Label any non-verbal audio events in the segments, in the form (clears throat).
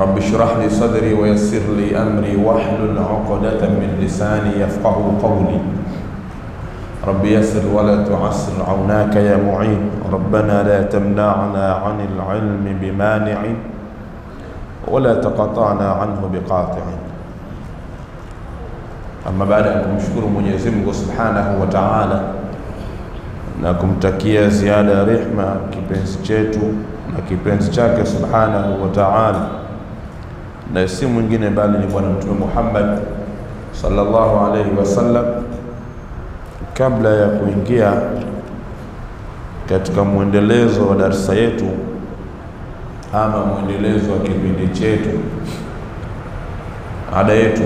رب اشرح لي صدري ويسر لي أمري واحلل عقدة من لساني يفقه قولي. رب يسر ولا تعسر عوناك يا معين. ربنا لا تمنعنا عن العلم بمانع ولا تقطعنا عنه بقاطع. أما بعد ان نشكر منيزمك سبحانه وتعالى. انكم تكيا زيادة رحمة كبنس جيتو كبنس سبحانه وتعالى. Na si mwingine bali ni Bwana Mtume Muhammad sallallahu alaihi wasallam. Kabla ya kuingia katika mwendelezo wa darsa yetu ama mwendelezo wa kipindi chetu, ada yetu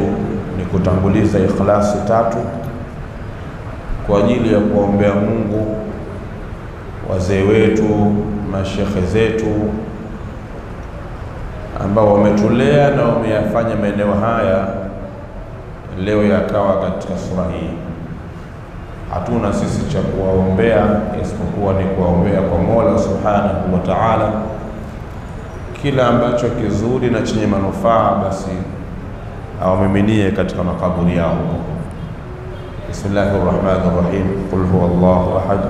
ni kutanguliza ikhlasi tatu kwa ajili ya kuombea Mungu wazee wetu, mashekhe zetu ambao wametulea na wameyafanya maeneo haya leo yakawa katika sura hii. Hatuna sisi cha kuwaombea isipokuwa ni kuwaombea kwa Mola Subhanahu wa Ta'ala, kila ambacho kizuri na chenye manufaa basi awamiminie katika makaburi yao. Bismillahi rahmani rahim. qul huwa Allahu ahad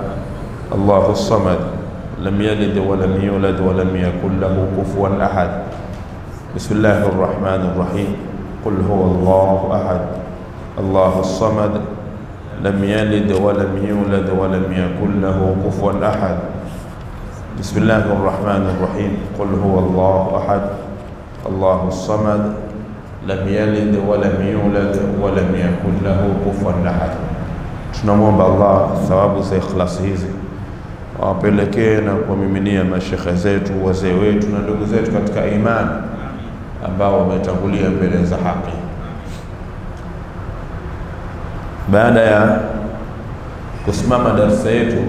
Allahu samad lam yalid walam yulad walam yakun lahu kufuwan ahad. Bismillahi rrahmani rrahim, qul huwa Allahu ahad Allahu samad lam yalid walam yulad walam yakun lahu kufuwan ahad. Bismillahi rrahmani rrahim, qul huwa Allahu ahad Allahu samad lam yalid walam yulad walam yakun lahu kufuwan ahad. Tunamwomba Allah thawabu za ikhlasi hizi. Awapelekee na kuwamiminia mashekhe zetu, wazee wetu na ndugu zetu katika imani ambao wametangulia mbele za haki. Baada ya kusimama darsa yetu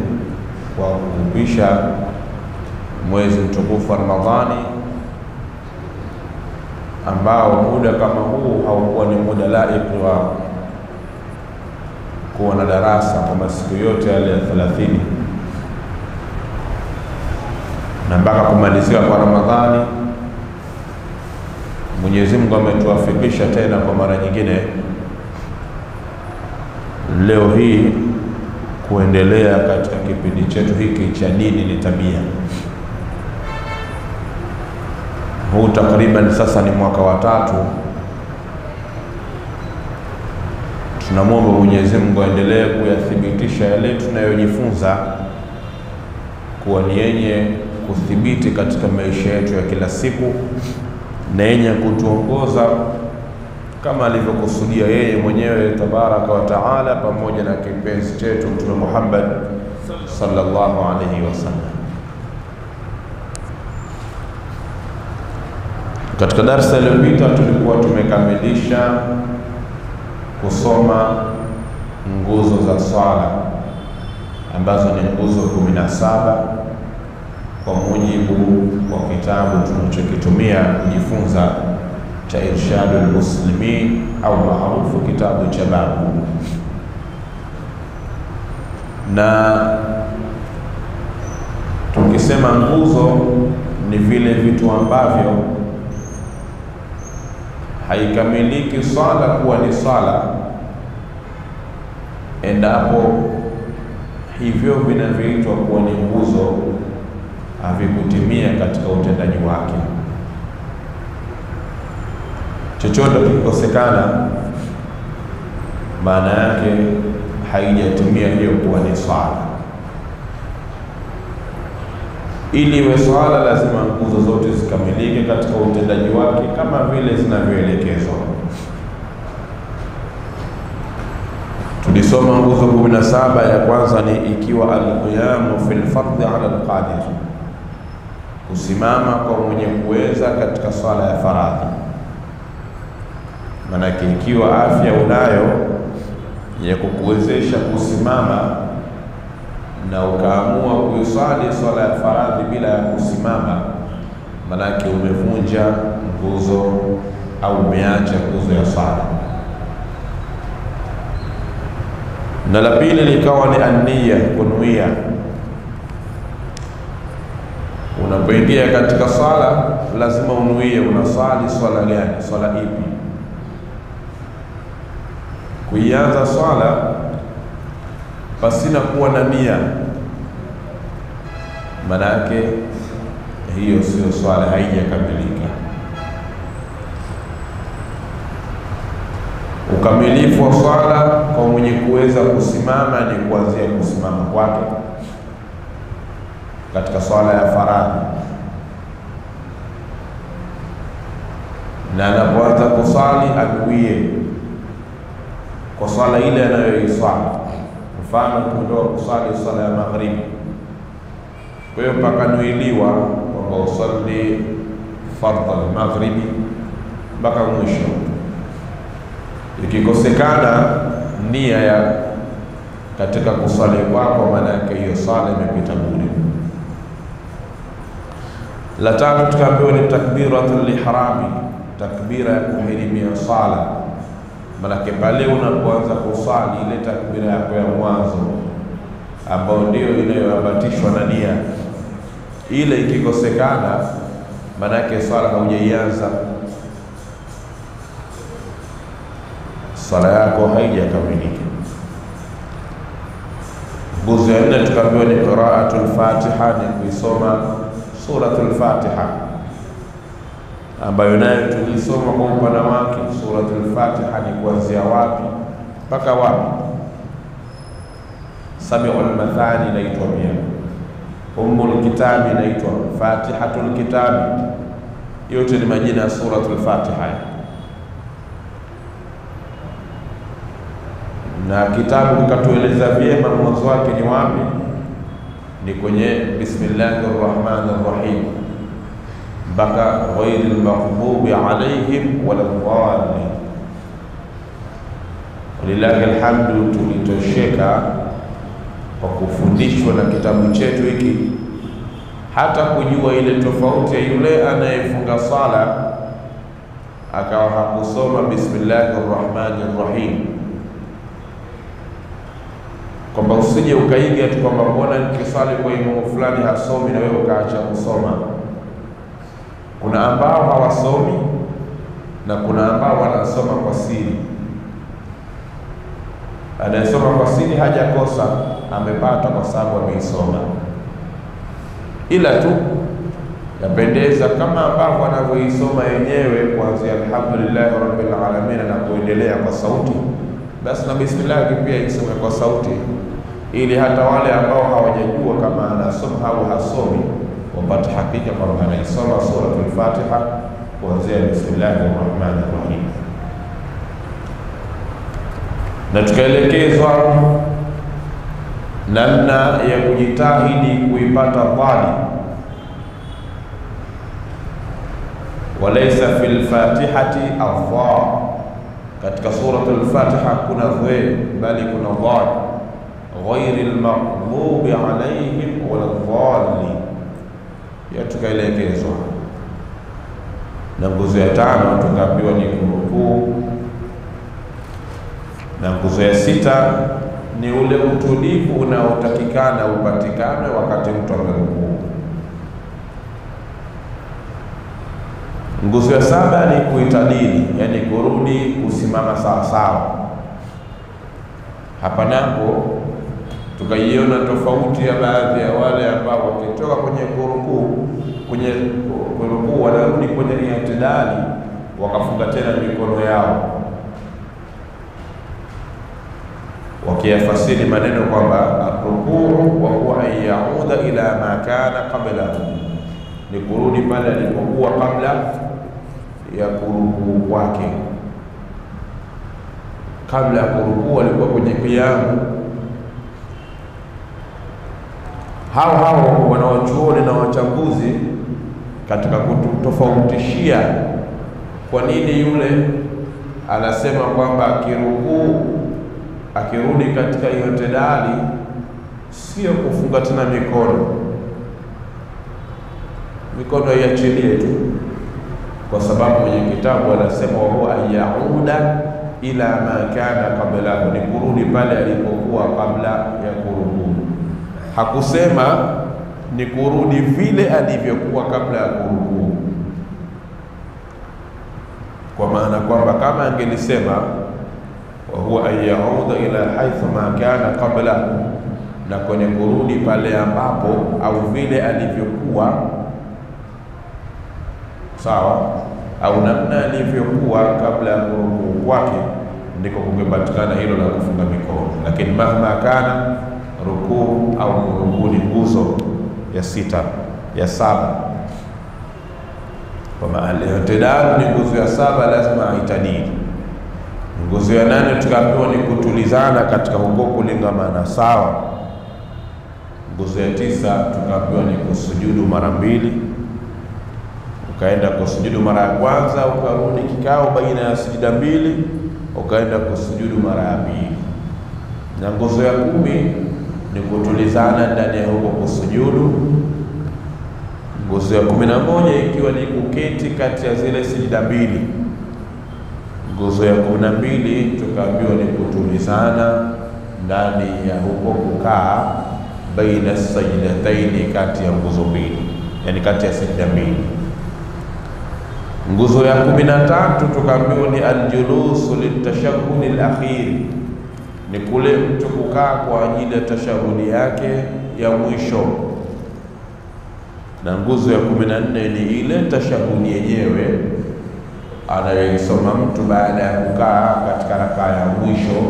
kwa kuupisha mwezi mtukufu wa Ramadhani ambao muda kama huu haukuwa ni muda laiki wa kuwa na darasa kwa masiku yote yale ya thelathini na mpaka kumalizika kwa Ramadhani. Mwenyezi Mungu ametuafikisha tena kwa mara nyingine leo hii kuendelea katika kipindi chetu hiki cha dini ni tabia. Huu takriban sasa ni mwaka wa tatu. Tunamwomba Mwenyezi Mungu aendelee kuyathibitisha yale tunayojifunza kuwa ni yenye kuthibiti katika maisha yetu ya kila siku na yenye kutuongoza kama alivyokusudia yeye mwenyewe tabaraka wa taala, pamoja na kipenzi chetu Mtume Muhammad sallallahu alaihi wasallam. Katika darsa iliyopita tulikuwa tumekamilisha kusoma nguzo za swala ambazo ni nguzo kumi na saba kwa mujibu wa kitabu tunachokitumia kujifunza cha Irshadul Muslimin au maarufu kitabu cha Babu, na tukisema nguzo ni vile vitu ambavyo haikamiliki swala kuwa ni swala. Endapo hivyo vinavyoitwa kuwa ni nguzo havikutimia katika utendaji wake. Chochote kikikosekana, maana yake haijatimia hiyo kuwa ni swala. Ili iwe swala, lazima nguzo zote zikamilike katika utendaji wake kama vile zinavyoelekezwa. Tulisoma nguzo kumi na saba. Ya kwanza ni ikiwa alqiyamu fi fardhi ala alqadir, kusimama kwa mwenye kuweza katika swala ya faradhi. Maanake ikiwa afya unayo ya kukuwezesha kusimama na ukaamua kuiswali swala ya faradhi bila ya kusimama, maanake umevunja nguzo au umeacha nguzo ya swala. Na la pili likawa ni ania, kunuia. Una Unapoingia katika sala lazima unuie unasali swala gani, swala ipi. Kuianza swala pasina kuwa na nia, maana yake hiyo sio swala, haijakamilika. Ukamilifu wa swala kwa mwenye kuweza kusimama ni kuanzia kusimama kwake katika swala ya faradhi, na anapoanza kusali anuie kwa swala ile anayoiswali. Mfano, kuondoa kusali swala ya maghribi, kwa hiyo pakanuiliwa kwamba usalli fardha almaghribi mpaka mwisho. Ikikosekana nia ya katika kusali kwako, maana yake hiyo swala imepita bure. La tatu tukaambiwa ni takbiratul ihrami, takbira ya kuhirimia sala. Manake pale unapoanza kusali ile takbira yako ya mwanzo ambayo ndio inayoambatishwa na nia, ile ikikosekana, manake sala haujaianza, sala yako haijakamilika. Nguzo ya nne tukaambiwa ni qiraatul Fatiha, ni kuisoma suratul Fatiha ambayo nayo tulisoma kwa upana wake. Suratul Fatiha ni kuanzia wapi mpaka wapi? Samiul Mathani inaitwa pia, Ummul Kitabi inaitwa Fatihatul Kitabi. Yote ni majina ya suratul Fatiha, na kitabu kikatueleza vyema mwanzo wake ni wapi ni kwenye bismillahi rahmanir rahim mpaka ghairi maghdubi alaihim wala Walilahi alhamdu, tulitosheka kwa kufundishwa na kitabu chetu hiki, hata kujua ile tofauti ya yule anayefunga sala akawa hakusoma bismillahi rahmanir rahim kwamba usije ukaiga tu kwamba mbona nikisali kwa imamu fulani hasomi na wewe ukaacha kusoma. Kuna ambao hawasomi na kuna ambao wanasoma kwa siri. Anayesoma kwa siri hajakosa, amepata kwa sababu ameisoma, ila tu yapendeza kama ambavyo anavyoisoma yenyewe kuanzia alhamdulillahi rabbil alamin na kuendelea kwa sauti, basi na bismillah pia isome kwa sauti ili hata wale ambao hawajajua kama anasoma au hasomi wapate hakika kwamba anaisoma suratul Fatiha kuanzia bismillahi rahmani rahim. Na tukaelekezwa namna ya kujitahidi kuipata dhali, Walaisa fi lfatihati adhaa, katika suratul Fatiha kuna dhwe, bali kuna dhali ghairi lmaghdubi alaihim waladhalin. ya tukaelekezwa. Na nguzo ya tano tukaambiwa ni kurukuu, na nguzo ya sita ni ule utulivu unaotakikana upatikane wakati mtu amerukuu. Nguzo ya saba ni kuitadili, yani kurudi kusimama sawasawa. Hapa napo tukaiona tofauti ya baadhi ya wale ambao wakitoka kwenye kurukuu kwenye kurukuu wanarudi kwenye i'tidali, wakafunga tena mikono yao, wakiyafasiri maneno kwamba arrukuu wa huwa an yauda ila ma kana qablahu, ni kurudi pale alipokuwa kabla ya kurukuu kwake. Kabla ya kurukuu alikuwa kwenye kiamu hao hao wanawachuoni na wachambuzi katika kutofautishia kwa nini yule anasema kwamba akirukuu akirudi katika hiyo tedali sio kufunga tena mikono, mikono iachilie tu, kwa sababu mwenye kitabu anasema wahuwa anyauda ila ma kana qablahu, ni kurudi pale alipokuwa kabla ya. Hakusema ni kurudi vile alivyokuwa kabla ya kurukuu, kwa maana kwamba kama angelisema wa huwa an yauda ila haithu ma kana qabla, na kwenye kurudi pale ambapo au vile alivyokuwa sawa, au namna alivyokuwa kabla ya kurukuu kwake, ndiko kungepatikana hilo la kufunga mikono. Lakini mahma kana rukuu au kurukuu ni nguzo ya sita ya saba, kwa maana al-i'tidal ni nguzo ya saba, lazima aitadili nguzo ya nane tukaambiwa ni kutulizana katika huko kulingamana sawa. Nguzo ya tisa tukaambiwa ni kusujudu mara mbili, ukaenda kusujudu mara ya kwanza, ukarudi kikao baina ya sijida mbili, ukaenda kusujudu mara ya pili. Na nguzo ya kumi ni kutulizana ndani ya huko kusujudu. Nguzo ya kumi na moja ikiwa ni kuketi kati ya zile sijida mbili nguzo ya kumi na mbili tukaambiwa ni kutulizana ndani ya huko kukaa baina sajidataini kati ya nguzo mbili, yani kati ya sijida mbili. Nguzo ya kumi na tatu tukaambiwa ni aljulusu litashahudi lakhiri, ni kule mtu kukaa kwa ajili ya tashahudi yake ya mwisho, na nguzo ya kumi na nne ni ile tashahudi yenyewe anayoisoma mtu baada ya kukaa katika rakaa ya mwisho,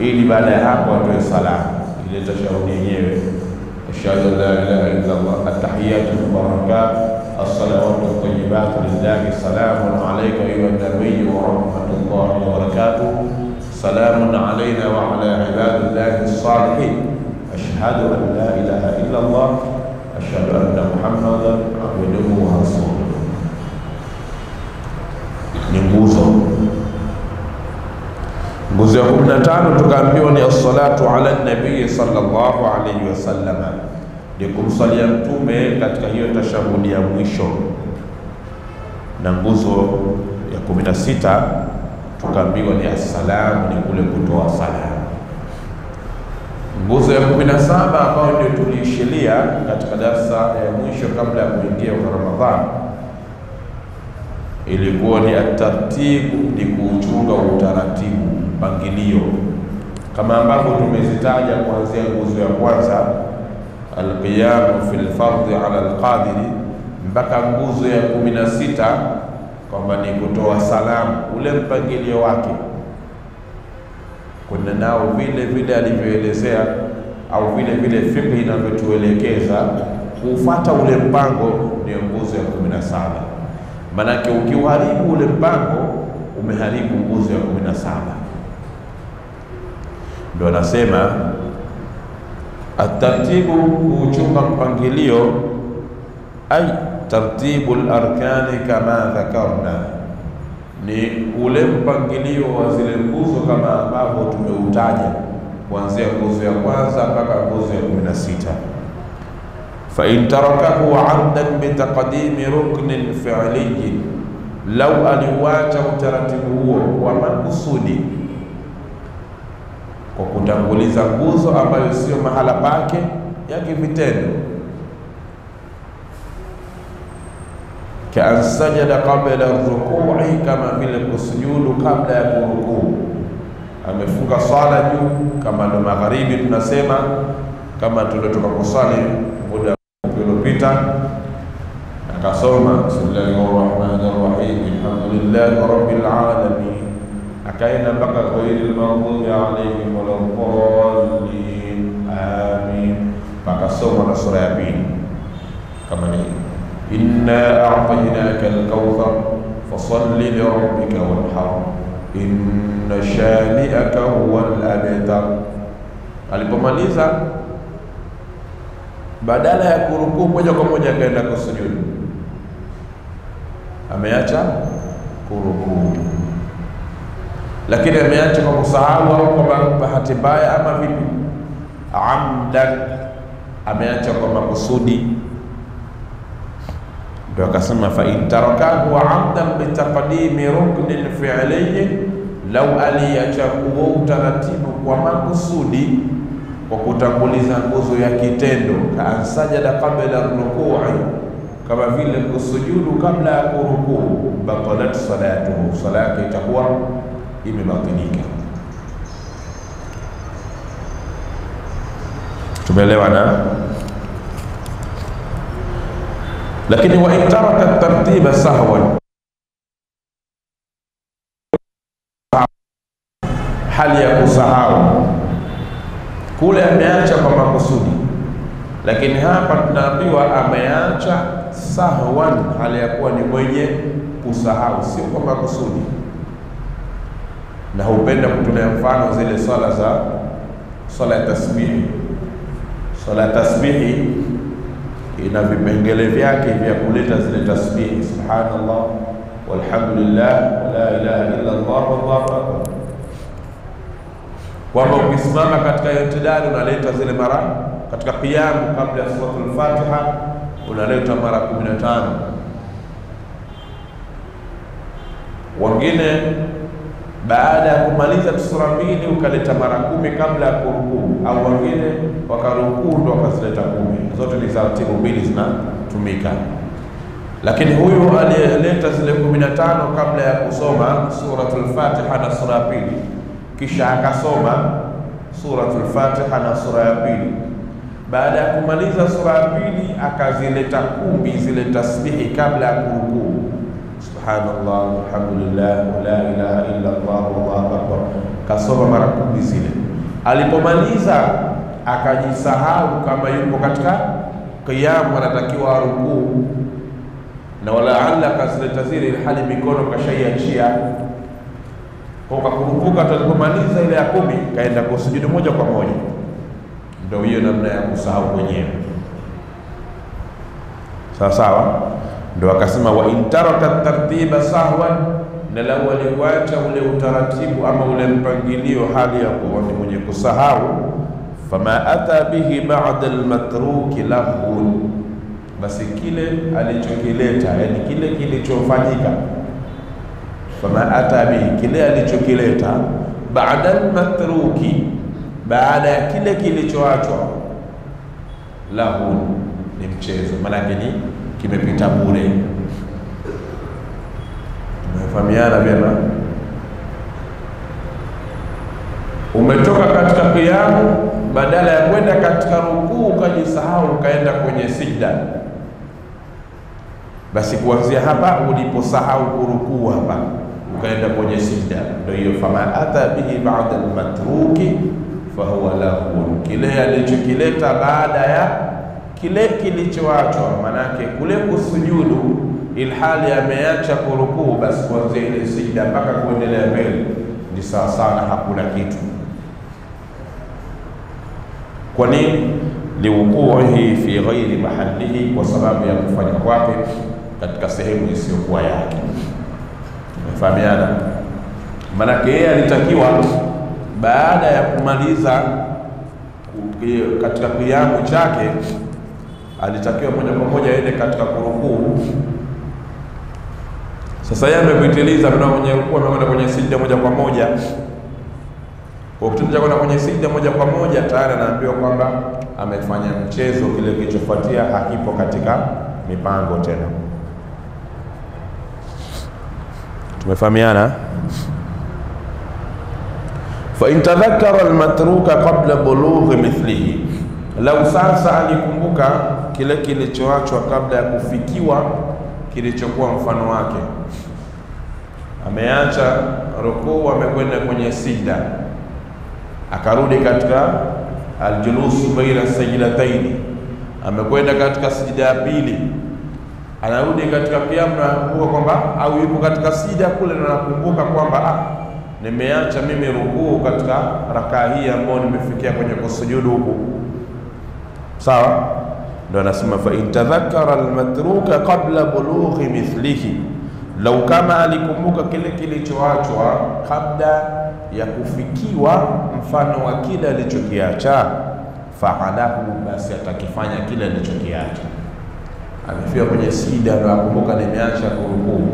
ili baada ya hapo atoe salamu ile tashahudi yenyewe, ashhadu an la ilaha illa Allah, atahiyatu assalawatu tayyibatu lillahi salamun alayka ayyuhan nabiyyu wa rahmatullahi wa salamun alayna wa ala ibadillahi salihin ashhadu an la ilaha illa Allah ashhadu anna muhammadan abduhu wa ni nguzo. Nguzo ya kumi na tano tukaambiwa ni assalatu ala nabii sallallahu alayhi wasallama, ni kumsalia Mtume katika hiyo tashahudi ya mwisho. Na nguzo ya kumi na sita tukaambiwa ni assalamu, ni kule kutoa salamu. Nguzo ya kumi na saba ambayo ndio tuliishilia katika darsa ya mwisho kabla ya kuingia kwa Ramadhani ilikuwa ni atartibu, ni kuuchunga utaratibu, mpangilio, kama ambavyo tumezitaja kuanzia nguzo ya kwanza alqiyamu fi lfardhi ala lqadiri mpaka nguzo ya kumi na sita kwamba ni kutoa salamu, ule mpangilio wake kuna nao vile vile alivyoelezea au vile vile fikhi inavyotuelekeza kufuata ule mpango, ndio nguzo ya kumi na saba. Manake ukiuharibu ule mpango umeharibu nguzo ya kumi na saba. Ndio anasema atartibu, kuuchunga mpangilio, ay tartibu larkani kama dhakarna, ni ule mpangilio wa zile nguzo kama ambavyo tumeutaja kuanzia nguzo ya kwanza mpaka nguzo ya kumi na sita. Fain tarakahu amdan bitaqdimi ruknin fi'liyin, lau aliuacha utaratibu huo kwa makusudi, kwa kutanguliza nguzo ambayo sio mahala pake ya kivitendo, كأن سجد قبل الركوع كما في السجود قبل الركوع. أما فوق صلاة كما المغرب نسمع كما تلتقى قصالي مدى بيتا أكسوما بسم الله الرحمن الرحيم الحمد لله رب العالمين أكاين بقى غير المغضوب عليهم ولا الضالين آمين فكسوما نصر أبين كما نقول inna a'tainaka alkawthar fasalli lirabbika wanhar inna shani'aka huwa al-abtar. Alipomaliza badala ya kurukuu moja kwa moja akaenda kusujudu, ameacha kurukuu, lakini ameacha kwa kusahau au kwa bahati mbaya ama vipi? Amdan, ameacha kwa makusudi. Ndio akasema fa in tarakahu amdan bitaqdimi ruknin fi'liyin, lau aliacha huo utaratibu kwa makusudi kwa kutanguliza nguzo ya kitendo, kaansajada qabla rukui, kama vile kusujudu kabla ya kurukuu, batalat salatuhu, sala yake itakuwa imebatilika. Tumeelewana? Lakini wa in tartiba sahwan, hali ya kusahau kule ameacha kwa makusudi, lakini hapa tunaambiwa ameacha sahwan, hali ya kuwa ni mwenye kusahau, sio kwa makusudi. Na hupenda kutolea mfano zile swala za swala ya tasbihi. Swala ya tasbihi ina vipengele vyake vya kuleta zile tasbihi, subhanallah walhamdulillah la ilaha illa Allah wallahu akbar kwamba ukisimama katika itidali unaleta zile mara katika qiyamu kabla ya suratul Fatiha unaleta mara 15. Wengine baada ya kumaliza sura mbili ukaleta mara kumi kabla ya kurukuu, au wengine wakarukuu ndo wakazileta kumi. Zote ni taratibu mbili zinatumika, lakini huyu aliyeleta zile 15 kabla ya kusoma suratul Fatiha na sura ya pili kisha akasoma suratul Fatiha na sura ya pili. Baada ya kumaliza sura ya pili akazileta kumi zile tasbihi kabla ya kurukuu, subhanallah walhamdulillah wala ilaha illa Allah wallahu akbar, kasoma mara kumi zile. Alipomaliza akajisahau kama yupo katika qiyamu, anatakiwa arukuu, na walaalla kazileta zile ilhali mikono kashaiachia ukakurupuka tulipomaliza ile ya kumi kaenda kusujudu moja kwa moja. Ndio hiyo namna ya kusahau mwenyewe, sawa sawa. Ndio akasema wa intaraka tartiba sahwan, na lau alikuacha ule utaratibu ama ule mpangilio, hali ya kuwa ni mwenye kusahau, fama ata bihi ba'da almatruki lahu basi kile alichokileta, yani kile kilichofanyika fama ata bihi, kile alichokileta baada almatruki, baada ya kile kilichoachwa, lahu ni mchezo, maanake ni kimepita bure. Tumefahamiana vyema? Umetoka katika kiamu, badala ya kwenda katika rukuu ukajisahau ukaenda kwenye sijda, basi kuanzia hapa uliposahau kurukuu hapa ukaenda kwenye sijda, ndio hiyo fama ata bihi ba'da almatruki fahuwa lahun, kile alichokileta baada ya kile kilichoachwa, manake kule kusujudu ilhali ameacha kurukuu, basi kuanzia ile sijida mpaka kuendelea mbele ni sawa sana, hakuna kitu. Kwa nini? liwuquihi fi ghairi mahalihi, kwa sababu ya kufanya kwake katika sehemu isiyokuwa yake. Tumefahamiana? Maanake yeye alitakiwa baada ya kumaliza katika kiamu chake, alitakiwa moja kwa moja aende katika kurukuu. Sasa yeye amepitiliza kuna mwenye rukuu, amekwenda kwenye sijda moja kwa moja. Kwa kitendo cha kwenda kwenye sijda moja kwa moja, tayari anaambiwa kwamba amefanya mchezo, kile kilichofuatia hakipo katika mipango tena. Tumefahamiana? fa in tadhakkara almatruka qabla bulughi mithlihi, lau sasa alikumbuka kile kilichoachwa kabla ya kufikiwa kilichokuwa mfano wake. Ameacha rukuu, amekwenda kwenye sijda, akarudi katika aljulusu baina sajdataini, amekwenda katika sijda ya pili, anarudi katika kiamu na kwamba au yupo katika sijda kule na anakumbuka kwamba ah, nimeacha mimi rukuu katika rakaa hii ambayo nimefikia kwenye kusujudu huku, sawa. Ndo anasema fa intadhakara almatruka qabla bulughi mithlihi, lau kama alikumbuka kile kilichoachwa kabla ya kufikiwa mfano wa kile alichokiacha, faalahu, basi atakifanya kile alichokiacha. Amefika kwenye sida ndo akumbuka nimeacha kurukuu,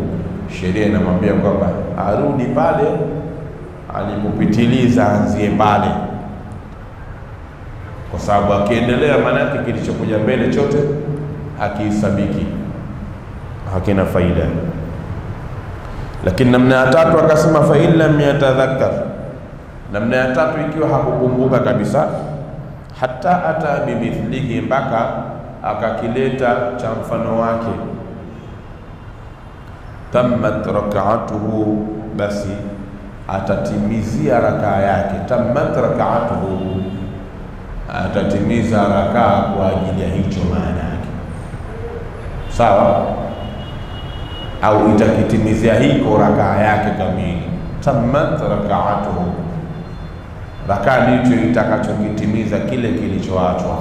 sheria inamwambia kwamba arudi pale alipopitiliza, anzie pale. Kwa sababu akiendelea, yake kilichokuja mbele chote hakihesabiki, hakina faida. Lakini namna ya tatu akasema, fa in lam yatadhakkar, namna ya tatu ikiwa hakukumbuka kabisa, hata ata bimithlihi, mpaka akakileta cha mfano wake, tammat rakaatuhu, basi atatimizia rakaa yake. Tammat rakaatuhu, atatimiza rakaa kwa ajili ya hicho, maana yake sawa au itakitimizia hiko rakaa yake kamili. Tammat rakaatuhu, rakaa ndicho itakachokitimiza kile kilichoachwa.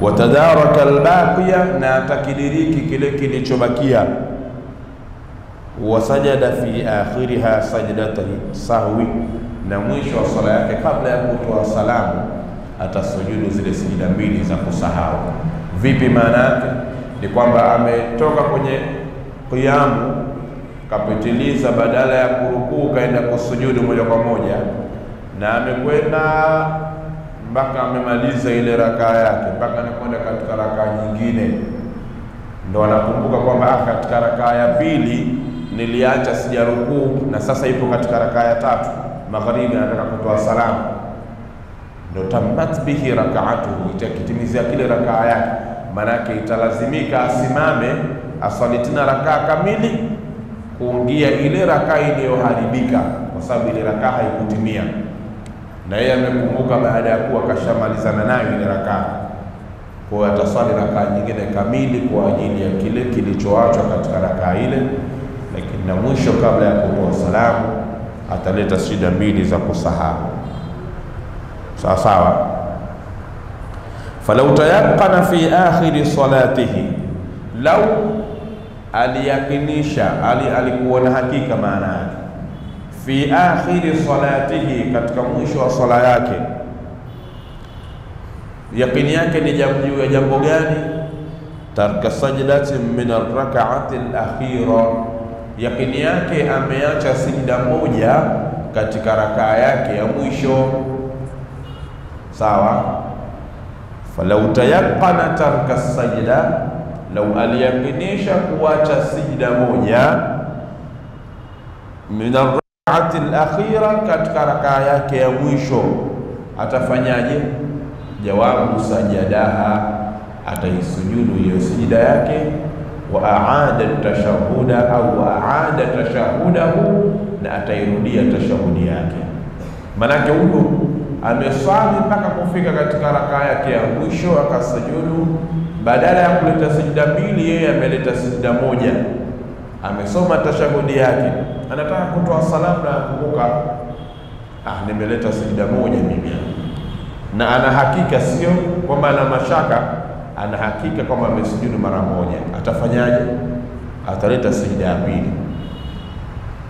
Watadaraka albaqiya, na atakidiriki kile kilichobakia. Wasajada fi akhiriha sajdata sahwi, na mwisho wa sala yake kabla ya kutoa salamu atasujudu zile sijida mbili za kusahau. Vipi maana yake? ni kwamba ametoka kwenye kiamu kapitiliza, badala ya kurukuu kaenda kusujudu moja kwa moja, na amekwenda mpaka amemaliza ile rakaa yake, mpaka anakwenda katika rakaa nyingine, ndo anakumbuka kwamba ah, katika rakaa ya pili niliacha sijarukuu, na sasa ipo katika rakaa ya tatu magharibi, anataka kutoa salamu, ndo tammat bihi rakaatuhu, itakitimizia kile rakaa yake. Maanake italazimika asimame aswali tena rakaa kamili kuingia ile rakaa iliyoharibika, kwa sababu ile rakaa haikutimia, na yeye amekumbuka baada ya kuwa kashamalizana nayo ile rakaa. Kwa ataswali rakaa nyingine kamili kwa ajili ya kile kilichoachwa katika rakaa ile, lakini na mwisho, kabla ya kutoa salamu, ataleta shida mbili za kusahau. Sawa sawa falau tayaqana fi akhiri salatihi, lau aliyakinisha ali, alikuwa na hakika maana yake, fi akhiri salatihi, katika mwisho wa sala yake. Yakini yake ni juu ya jambo gani? Tarka sajdati min arrakaati alakhira, yakini yake ameacha sijda moja katika rakaa yake ya mwisho. Sawa falau tayaqana tarka sajda, lau aliyakinisha kuacha sijida moja min arakaati lakhira katika rakaa yake ya mwisho, atafanyaje? Jawabu, sajadaha, ataisujudu hiyo sijida yake, wa aada tashahuda au aada tashahudahu, na atairudia tashahudi yake. Manake huyu ameswali mpaka kufika katika rakaa yake ya mwisho akasujudu. Badala ya kuleta sijida mbili, yeye ameleta sijida moja. Amesoma tashahudi yake, anataka kutoa salamu na kukumbuka, ah, nimeleta sijida moja mimi, na ana hakika, sio kwamba ana mashaka, ana hakika kwamba amesujudu mara moja. Atafanyaje? Ataleta sijida ya pili.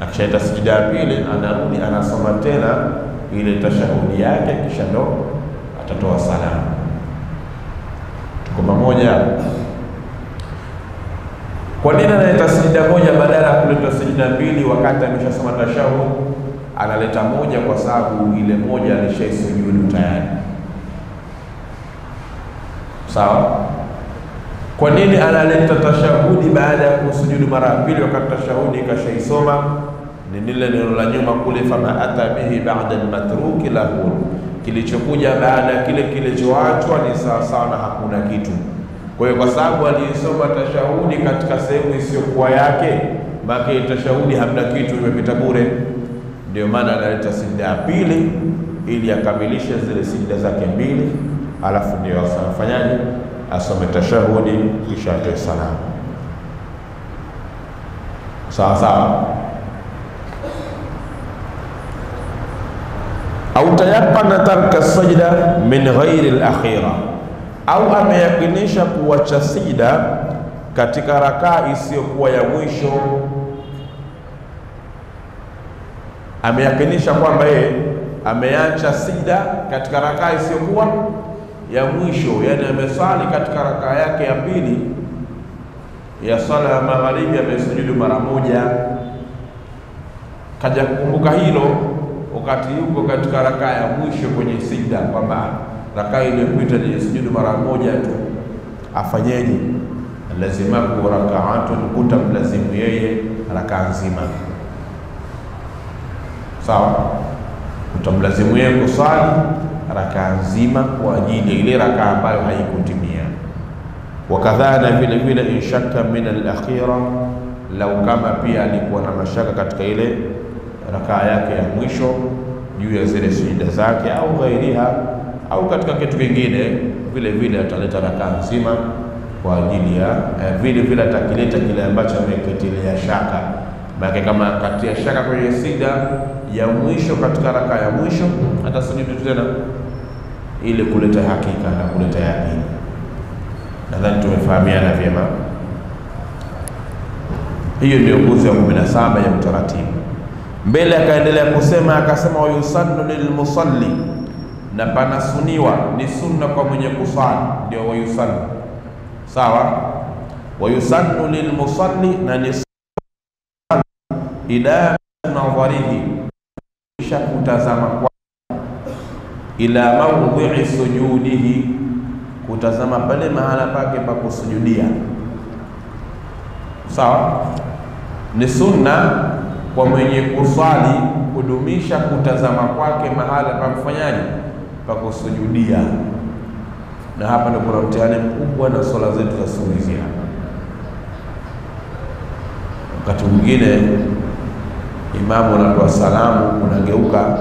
Akishaleta sijida ya pili, anarudi anasoma tena ile tashahudi yake, kisha ndo atatoa salamu. Tuko pamoja? Kwa nini analeta sijida moja badala ya kuleta sijida mbili wakati ameshasoma tashahudi? Analeta moja kwa sababu ile moja alishaisujudu tayari. Sawa. Kwa nini analeta tashahudi baada ya kusujudu mara ya pili wakati tashahudi ikashaisoma? Ni lile neno la nyuma kule, fama ata bihi ba'da lmatruki lahu, kilichokuja baada ya kile kilichoachwa ni sawasawa na hakuna kitu. Kwa hiyo kwa sababu aliisoma tashahudi katika sehemu isiyokuwa yake, make tashahudi hamna kitu, imepita bure. Ndio maana analeta sijda ya pili ili akamilishe zile sijda zake mbili, alafu ndio afanyaje, asome tashahudi kisha atoe salamu. Sawa sawa. au tayaqana tarka sajda min ghairi al-akhira, au ameyakinisha kuwacha sijda katika rakaa isiyokuwa ya mwisho. Ameyakinisha kwamba yeye ameacha sijda katika rakaa isiyokuwa ya mwisho, yani amesali katika rakaa yake ya pili ya sala ya magharibi, amesujudu mara moja, kaja kukumbuka hilo wakati yuko katika rakaa ya mwisho kwenye sijda kwamba rakaa iliyopita nilisujudu mara moja tu, afanyeje? Lazimaku rakaatun, kutamlazimu yeye rakaa nzima. Sawa, utamlazimu yeye kusali rakaa nzima kwa ajili ya ile rakaa ambayo haikutimia. Wakadhaa na vile vile, inshaka min alakhira, lau kama pia alikuwa na mashaka katika ile rakaa yake ya mwisho juu ya zile sujida zake au ghairiha au katika kitu kingine, vile vile ataleta rakaa nzima kwa ajili ya eh, vile vile atakileta kile ambacho amekitilia shaka. Maana kama katia shaka kwenye sida ya mwisho katika raka ya mwisho, atasujudu tena ili kuleta hakika na kuleta yakini. Nadhani tumefahamiana vyema. Hiyo ndio nguzo ya kumi na saba ya utaratibu. Mbele akaendelea kusema akasema, wayusannu lilmusalli, na panasuniwa ni sunna kwa mwenye kusali, ndio wayusannu. Sawa, wayusannu lilmusalli, na ni ila nadharihi, kisha kutazama kwa ila maudhi'i sujudihi, kutazama pale mahala pake pa kusujudia. Sawa, ni sunna kwa mwenye kuswali kudumisha kutazama kwake mahala pa kufanyaje, pa kusujudia. Na hapa ndio kuna mtihani mkubwa na swala zetu za sunna. Wakati mwingine imamu anatoa salamu, unageuka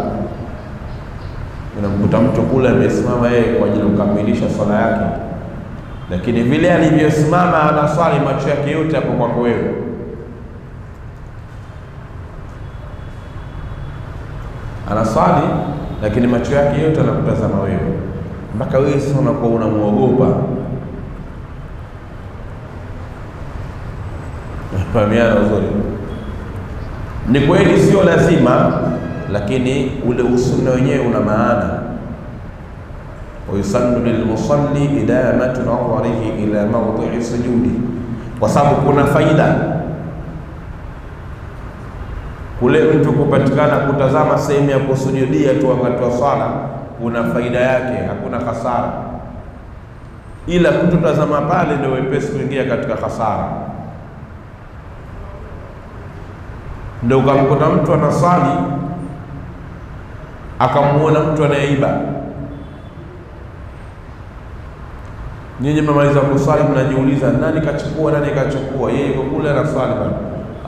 unamkuta mtu kule amesimama yeye kwa ajili ya kukamilisha swala yake, lakini vile alivyosimama anaswali, macho yake yote yako kwako wewe. Anaswali lakini macho yake yote anakutazama wewe, mpaka wewe sasa unakuwa unamwogopa. Fahamiana uzuri. Ni kweli, sio lazima lakini ule usunna wenyewe una maana. wayusannu lilmusalli idamatu nadharihi ila mawdii sujudi, kwa sababu kuna faida kule mtu kupatikana kutazama sehemu ya kusujudia tu wakati wa swala, kuna faida yake, hakuna hasara, ila kututazama pale ndio wepesi kuingia katika hasara. Ndio ukamkuta mtu anasali akamuona mtu anayeiba. Nyinyi mmemaliza kusali, mnajiuliza nani kachukua, nani kachukua? Yeye yuko kule anasali bana,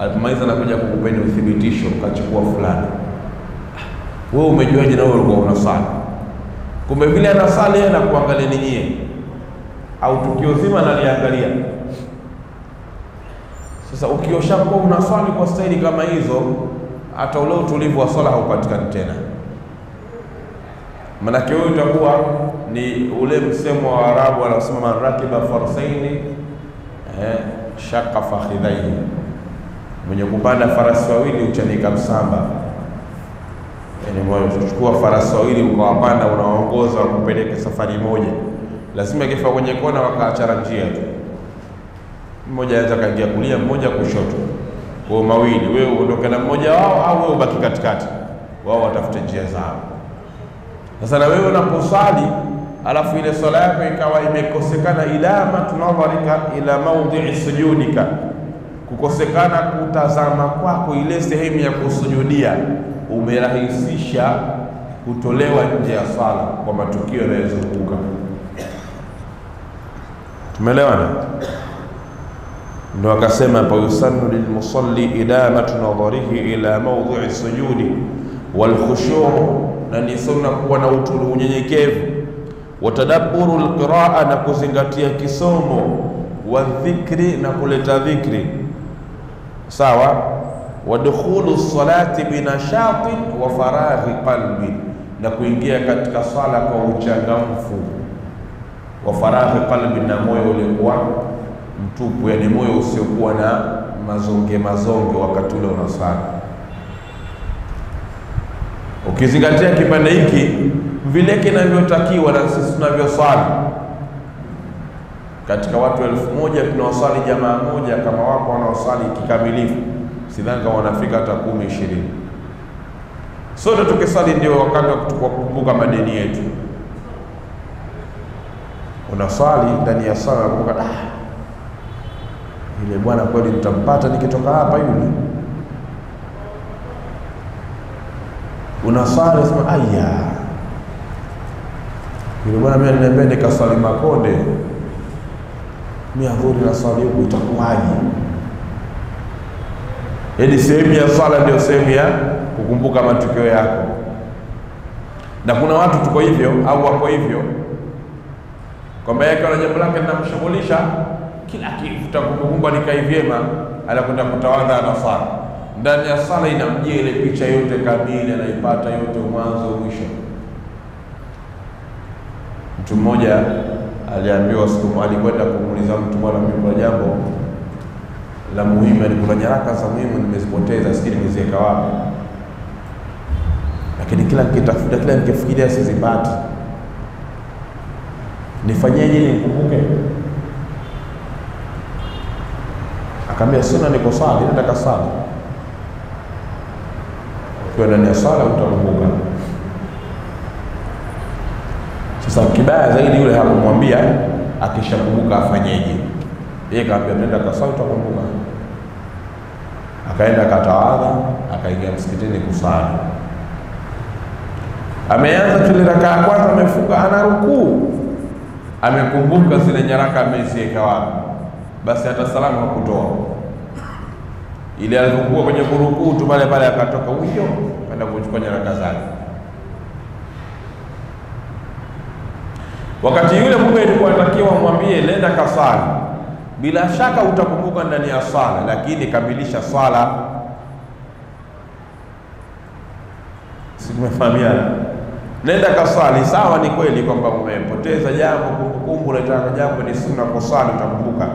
alipomaliza anakuja kukupeni uthibitisho, kachukua fulani. Wewe umejuaje? na wewe ulikuwa unasali, Kumbe vile anasali yeye anakuangalia ni nyie, au tukio zima analiangalia. Sasa ukioshakuwa unaswali kwa staili kama hizo, hata ule utulivu wa swala haupatikani tena. Manake huyu utakuwa ni ule msemo wa Arabu anasema man rakiba farsaini eh, shaka fakhidhaihi, mwenye kupanda farasi wawili huchanika msamba. Yani utachukua farasi wawili ukawapanda, unawaongoza wakupeleke safari moja, lazima ikifika kwenye kona wakaachara njia tu, mmoja anaweza kaingia kulia, mmoja kushoto, kwa mawili, wewe uondoke na mmoja wao au wewe ubaki katikati, wao watafute njia zao. Sasa na wewe unaposali alafu ile swala yako ikawa imekosekana ilamatu nadharika ila maudhii sujudika, kukosekana kutazama kwako ile sehemu ya kusujudia, umerahisisha kutolewa nje ya swala kwa matukio yanayozunguka. Tumeelewana? Ndio akasema pa yusannu lilmusalli idamatu nadharihi ila maudhii sujudi walkhushuu, na ni sunna kuwa na utulu unyenyekevu, watadabburu lqiraa, na kuzingatia kisomo, wa dhikri, na kuleta dhikri. Sawa, wa dukhulu salati wa faraghi qalbi, na kuingia katika sala kwa uchangamfu. Wa faraghi qalbi, na moyo uliokuwa mtupu, yani moyo usiokuwa na mazonge mazonge wakati ule unasali. ukizingatia kipande hiki vile kinavyotakiwa na sisi tunavyosali, katika watu elfu moja tunaoswali jamaa moja, kama wako wanaosali kikamilifu, sidhani kama wanafika hata kumi ishirini. Sote tukisali ndio wakati wa kukumbuka madeni yetu. Unasali ndani ya sala unakumbuka ah, yule bwana kweli nitampata nikitoka hapa yule. Unaswali sema aya, yule bwana mimi niambia nikaswali Makonde, mimi adhuri na swali huku itakuwaje? Yaani sehemu ya swala ndio sehemu ya kukumbuka matukio yako, na kuna watu tuko hivyo au wako hivyo kwamba yake ana jambo lake linamshughulisha kila kifuta kumbukumbu alikai vyema, anakwenda kutawadha na sala. Ndani ya sala inamjia ile picha yote kamili, anaipata yote mwanzo mwisho. Mtu mmoja aliambiwa siku, alikwenda kumuuliza mtu, bwana, mimi kuna jambo la muhimu, yani kuna nyaraka za muhimu nimezipoteza, sijui nimeziweka wapi, lakini kila nikitafuta, kila nikifikiria sizipati nifanyeje nikumbuke? Akaambia sina, niko sali, nenda kasali. Ukiwa ndani ya sala utakumbuka. Sasa kibaya zaidi, yule hakumwambia akishakumbuka afanyeje. Yeye kaambia nenda kasali, utakumbuka. Akaenda akatawadha, akaingia msikitini kusali. Ameanza tule rakaa ya kwanza, amefunga, ana rukuu amekumbuka zile nyaraka ameziweka wapi, basi hata salamu hakutoa. Ile alipokuwa kwenye kurukuu tu pale pale akatoka huyo kwenda kuchukua nyaraka zake. Wakati yule mume alikuwa anatakiwa mwambie nenda kasali, bila shaka utakumbuka ndani ya swala, lakini kamilisha swala. Si? Nenda kasali. Sawa, ni kweli kwamba umepoteza jambo, kumbukumbu, unataka jambo ni sunna kusali, utakumbuka.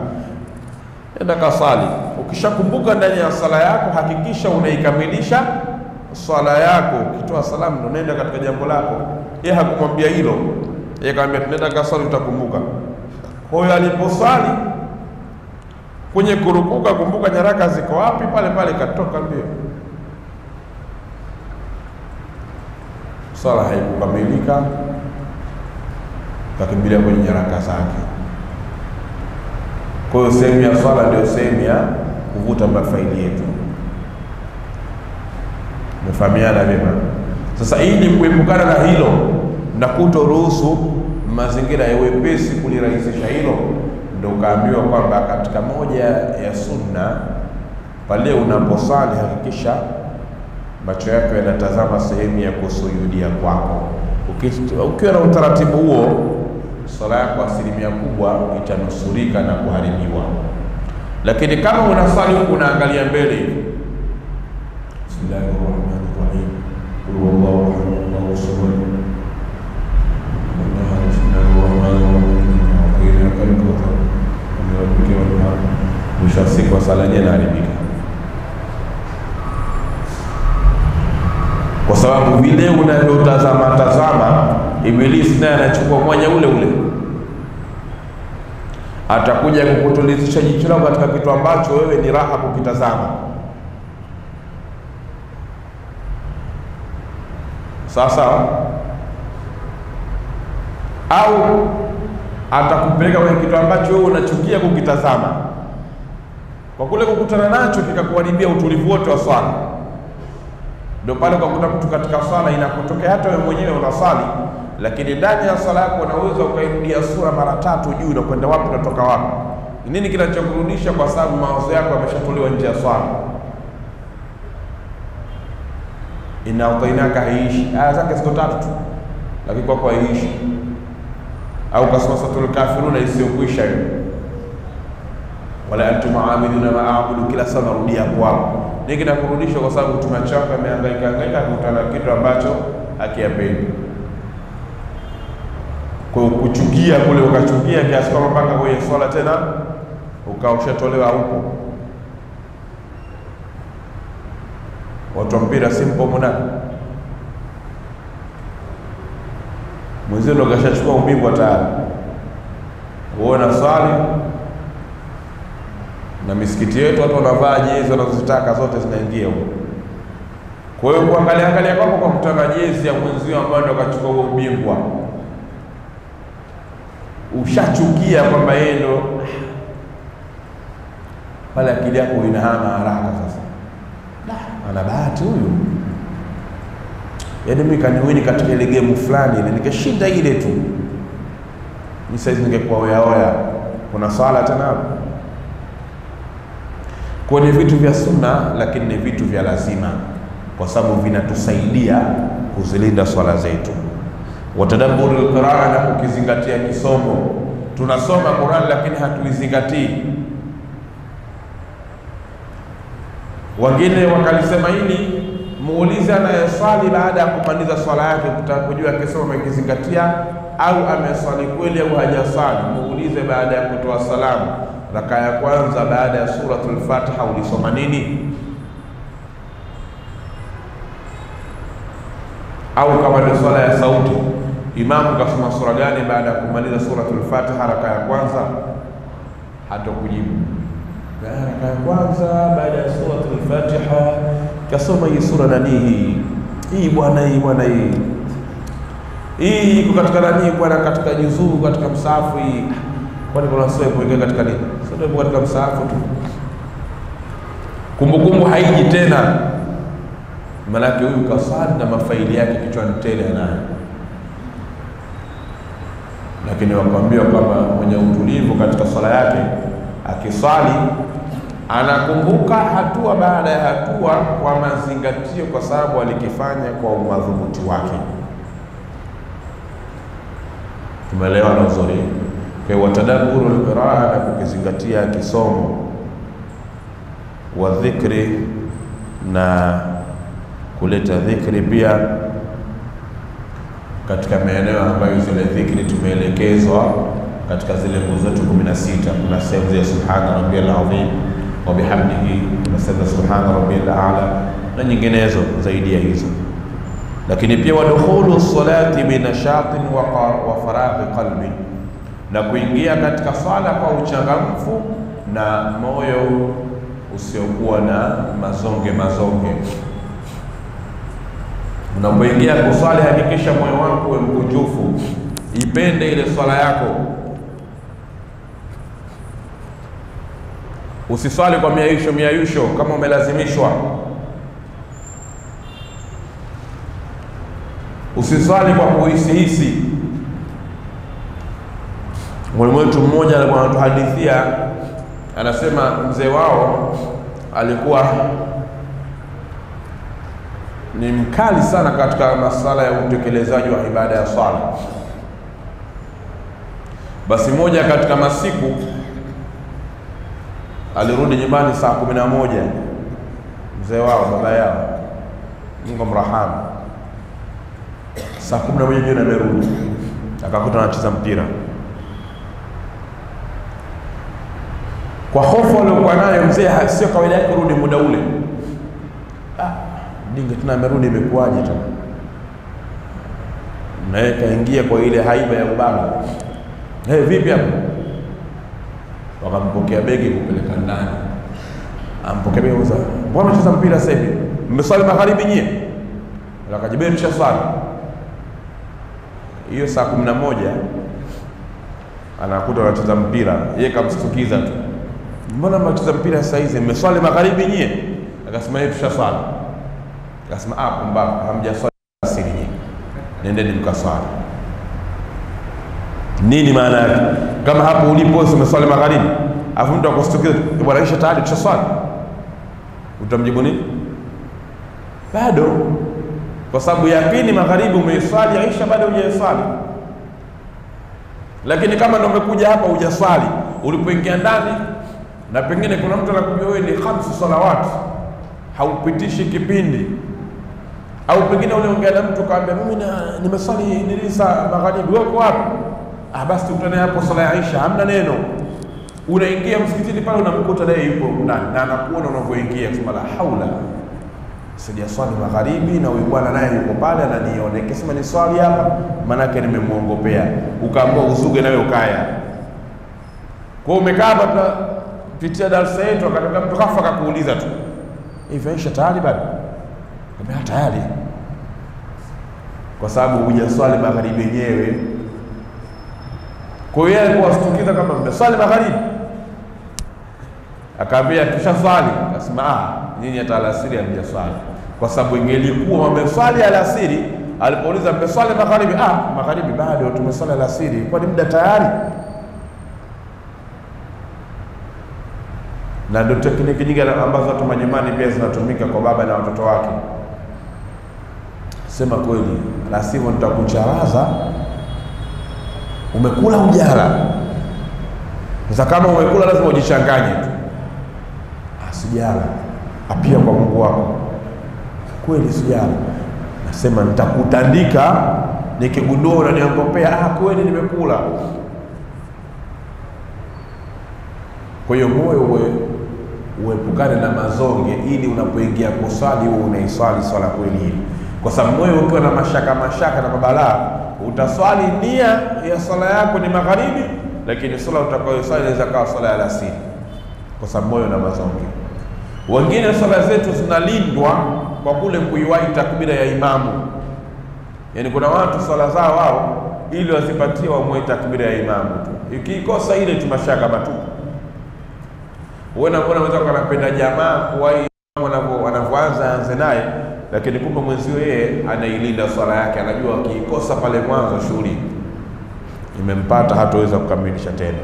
Nenda kasali. Ukishakumbuka ndani ya sala yako, hakikisha unaikamilisha sala yako. Ukitoa salamu, ndo nenda katika jambo lako. Yeye hakumwambia hilo, yeye kaambia tunaenda kasali, utakumbuka. Kwa hiyo aliposali kwenye kurukuka, kumbuka nyaraka ziko wapi, pale pale katoka mbio swala haikukamilika, kakimbilia kwenye nyaraka zake. Kwa hiyo sehemu ya swala ndio sehemu ya kuvuta mafaili yetu. Mefahamiana vyema? Sasa ili kuepukana na hilo na kutoruhusu mazingira ya wepesi kulirahisisha hilo, ndio ukaambiwa kwamba katika moja ya sunna pale unaposali hakikisha macho yako yanatazama sehemu ya kusujudia kwako. Ukiwa na utaratibu huo, swala yako asilimia kubwa itanusurika na kuharibiwa. Lakini kama unasali huku unaangalia mbele hivi, ahad allahu samad. Mwisho wa siku wa sala yenyewe inaharibika. Kwa sababu vile unavyotazama tazama, Ibilisi naye anachukua mwanya ule ule, atakuja kukutulizisha jicho lako katika kitu ambacho wewe ni raha kukitazama. sasa au atakupeleka kwenye kitu ambacho wewe unachukia kukitazama, kwa kule kukutana nacho kikakuharibia utulivu wote wa swala. Ndio pale ukakuta mtu katika swala inakutokea hata wewe mwenyewe unasali, lakini ndani ya sala yako unaweza ukairudia sura mara tatu juu, na kwenda wapi unatoka wapi. Nini kinachokurudisha? Kwa sababu mawazo yako yameshatolewa nje ya swala. Inautainaka haiishi, aya zake ziko tatu tu, lakini kwako haiishi. Au kasoma suratul kafiruna isiyokwisha hiyo, wala antum aabiduna ma aabudu, kila saa narudia kwao. Nini kinakurudisha kwa sababu tuma chako amehangaika hangaika kukutana kitu ambacho hakiyapendi. Kwa kuchukia kule ukachukia kiasi kwamba mpaka kwenye swala tena ukawa ushatolewa huko. Watu wa mpira si muna mwenzie ndo kashachukua ubingwa tayari, uona swali na misikiti yetu watu wanavaa jezi wanazozitaka zote zinaingia huko. Kwa hiyo kuangalia angalia kwako kwa kutaka jezi ya mwenzio ambayo ndo kachukua huo ubingwa, ushachukia kwamba yeye ndo pale, akili yako inahama haraka. Sasa ana bahati huyu, yaani mimi kaniwini katika ile gemu fulani ile nikashinda ile tu, ni saizi ningekuwa oyaoya. Kuna swala tena hapo kwa ni vitu vya sunna, lakini ni vitu vya lazima, kwa sababu vinatusaidia kuzilinda swala zetu. Watadabburi alquran, na kukizingatia kisomo. Tunasoma Qurani lakini hatuizingatii. Wengine wakalisema hili, muulize anayeswali baada ya kumaliza swala yake kutaka kujua akisoma amekizingatia au ameswali kweli au hajaswali. Muulize baada ya kutoa salamu raka ya kwanza baada ya suratul Fatiha ulisoma nini? Au kama ni swala ya sauti, imamu kasoma sura gani baada ya kumaliza suratul Fatiha raka ya kwanza? Hatokujibu. raka ya kwanza baada ya suratul Fatiha kasoma hii sura nani hii hii bwana hii bwana hii hii iko katika nani bwana, katika juzuu katika msahafu hii kwani kuna sura ipo katika nini? Sura ipo katika msaafu tu, kumbukumbu haiji tena. Maanake huyu kaswali na mafaili yake kichwani tele anayo, lakini wakwambia kwamba mwenye utulivu katika swala yake akiswali anakumbuka hatua baada ya hatua kwa mazingatio, kwa sababu alikifanya kwa umadhubuti wake. Tumeelewa na uzuri kwa watadaburu alqiraa na kukizingatia kisomo, wa dhikri na kuleta dhikri pia katika maeneo ambayo zile dhikri tumeelekezwa katika zile nguzo zetu kumi na sita. Kuna sehemu ya subhana rabbiyal azim wa bihamdihi, kuna sehemu subhana rabbiyal aala na nyinginezo zaidi ya hizo, lakini pia wadukhulu salati binashatin wa wa faraghi qalbi na kuingia katika sala kwa uchangamfu na moyo usiokuwa na mazonge mazonge. Unapoingia kuswali, hakikisha moyo wako uwe mkunjufu, ipende ile swala yako. Usiswali kwa miayusho miayusho, kama umelazimishwa. Usiswali kwa kuhisihisi. Mwalimu wetu mmoja alikuwa anatuhadithia, anasema mzee wao alikuwa ni mkali sana katika masala ya utekelezaji wa ibada ya sala. Basi moja katika masiku alirudi nyumbani saa kumi na moja mzee wao baba yao, Mungu mrahamu, saa kumi na moja jioni amerudi, akakuta anacheza mpira kwa hofu aliokuwa nayo mzee, sio kawaida yake kurudi muda ule. Ah, dinge tena amerudi, imekuwaje tena? Naye kaingia kwa ile haiba ya ubaba. Hey, vipi hapo? Wakampokea begi kupeleka ndani, ampokea begi uza mbona unacheza mpira sasa hivi? Mmeswali magharibi nyie? Akajibu tushaswali. Hiyo saa kumi na moja anakuta wanacheza mpira, yeye kamstukiza tu mbona mnacheza mpira saa hizi? mmeswali magharibi nyie? Akasema yeye tushaswali. Akasema ah, pumbavu, hamjaswali asili nyie, nendeni mkaswali. Nini maana yake? Kama hapo ulipo umeswali magharibi, afu mtu akustukiza bwana, isha tayari tushaswali, utamjibu nini? Bado, kwa sababu yakini magharibi umeiswali, Aisha bado hujaiswali. Lakini kama ndo umekuja hapa hujaswali, ulipoingia ndani na pengine kuna mtu anakujua wewe ni khamsu salawati, haupitishi kipindi, au pengine unaongea na mtu kaambia, mimi nimeswali nilisa magharibi, uko wapi? Ah, basi tukutane hapo sala ya Aisha, hamna neno. Unaingia msikitini pale, unamkuta naye yupo ndani na anakuona unavyoingia, kusema la haula, sijaswali magharibi na huyu bwana naye yuko pale ananiona, ikisema ni swali hapa, maanake nimemwongopea. Ukaambiwa uzuge nawe ukaya, kwa umekaa hapa pitia darasa yetu, akatoka mtu kafa akakuuliza tu hivi, Aisha tayari bado? Kaambia tayari, kwa sababu hujaswali magharibi yenyewe. Kwa hiyo alikuwa kama mmeswali magharibi, akaambia kisha swali, akasema ah, nyinyi hata alasiri hamjaswali, kwa sababu ingelikuwa wameswali alasiri. Alipouliza mmeswali magharibi, ah, magharibi bado, tumeswali alasiri, kwani muda tayari. Na ndio tekniki nyingi ambazo watu majumbani pia zinatumika kwa baba na watoto wake. Sema kweli, la sivyo nitakucharaza umekula ujara. Sasa kama umekula lazima ujichanganye tu, sijala apia kwa Mungu wako, kweli sijala. Nasema nitakutandika nikigundua unaniongopea, ah, kweli nimekula. Kwa hiyo moyo uwe uepukane na mazonge, ili unapoingia kusali huo unaiswali swala kweli hili, kwa sababu moyo ukiwa na mashaka mashaka na mabalaa utaswali nia ya swala yako ni magharibi, lakini swala utakayoswali inaweza kawa swala ya alasiri, kwa sababu moyo na mazonge. Wengine swala zetu zinalindwa kwa kule kuiwahi takbira ya imamu, yaani kuna watu swala zao wao ili wazipatie wamwahi takbira ya imamu tu, ikiikosa ile tu mashaka matupu. Wewe anapenda jamaa kuwahi anavyoanza anze naye lakini kumbe mwenzio yeye anailinda swala yake, anajua akiikosa pale mwanzo shughuli imempata, hataweza kukamilisha tena.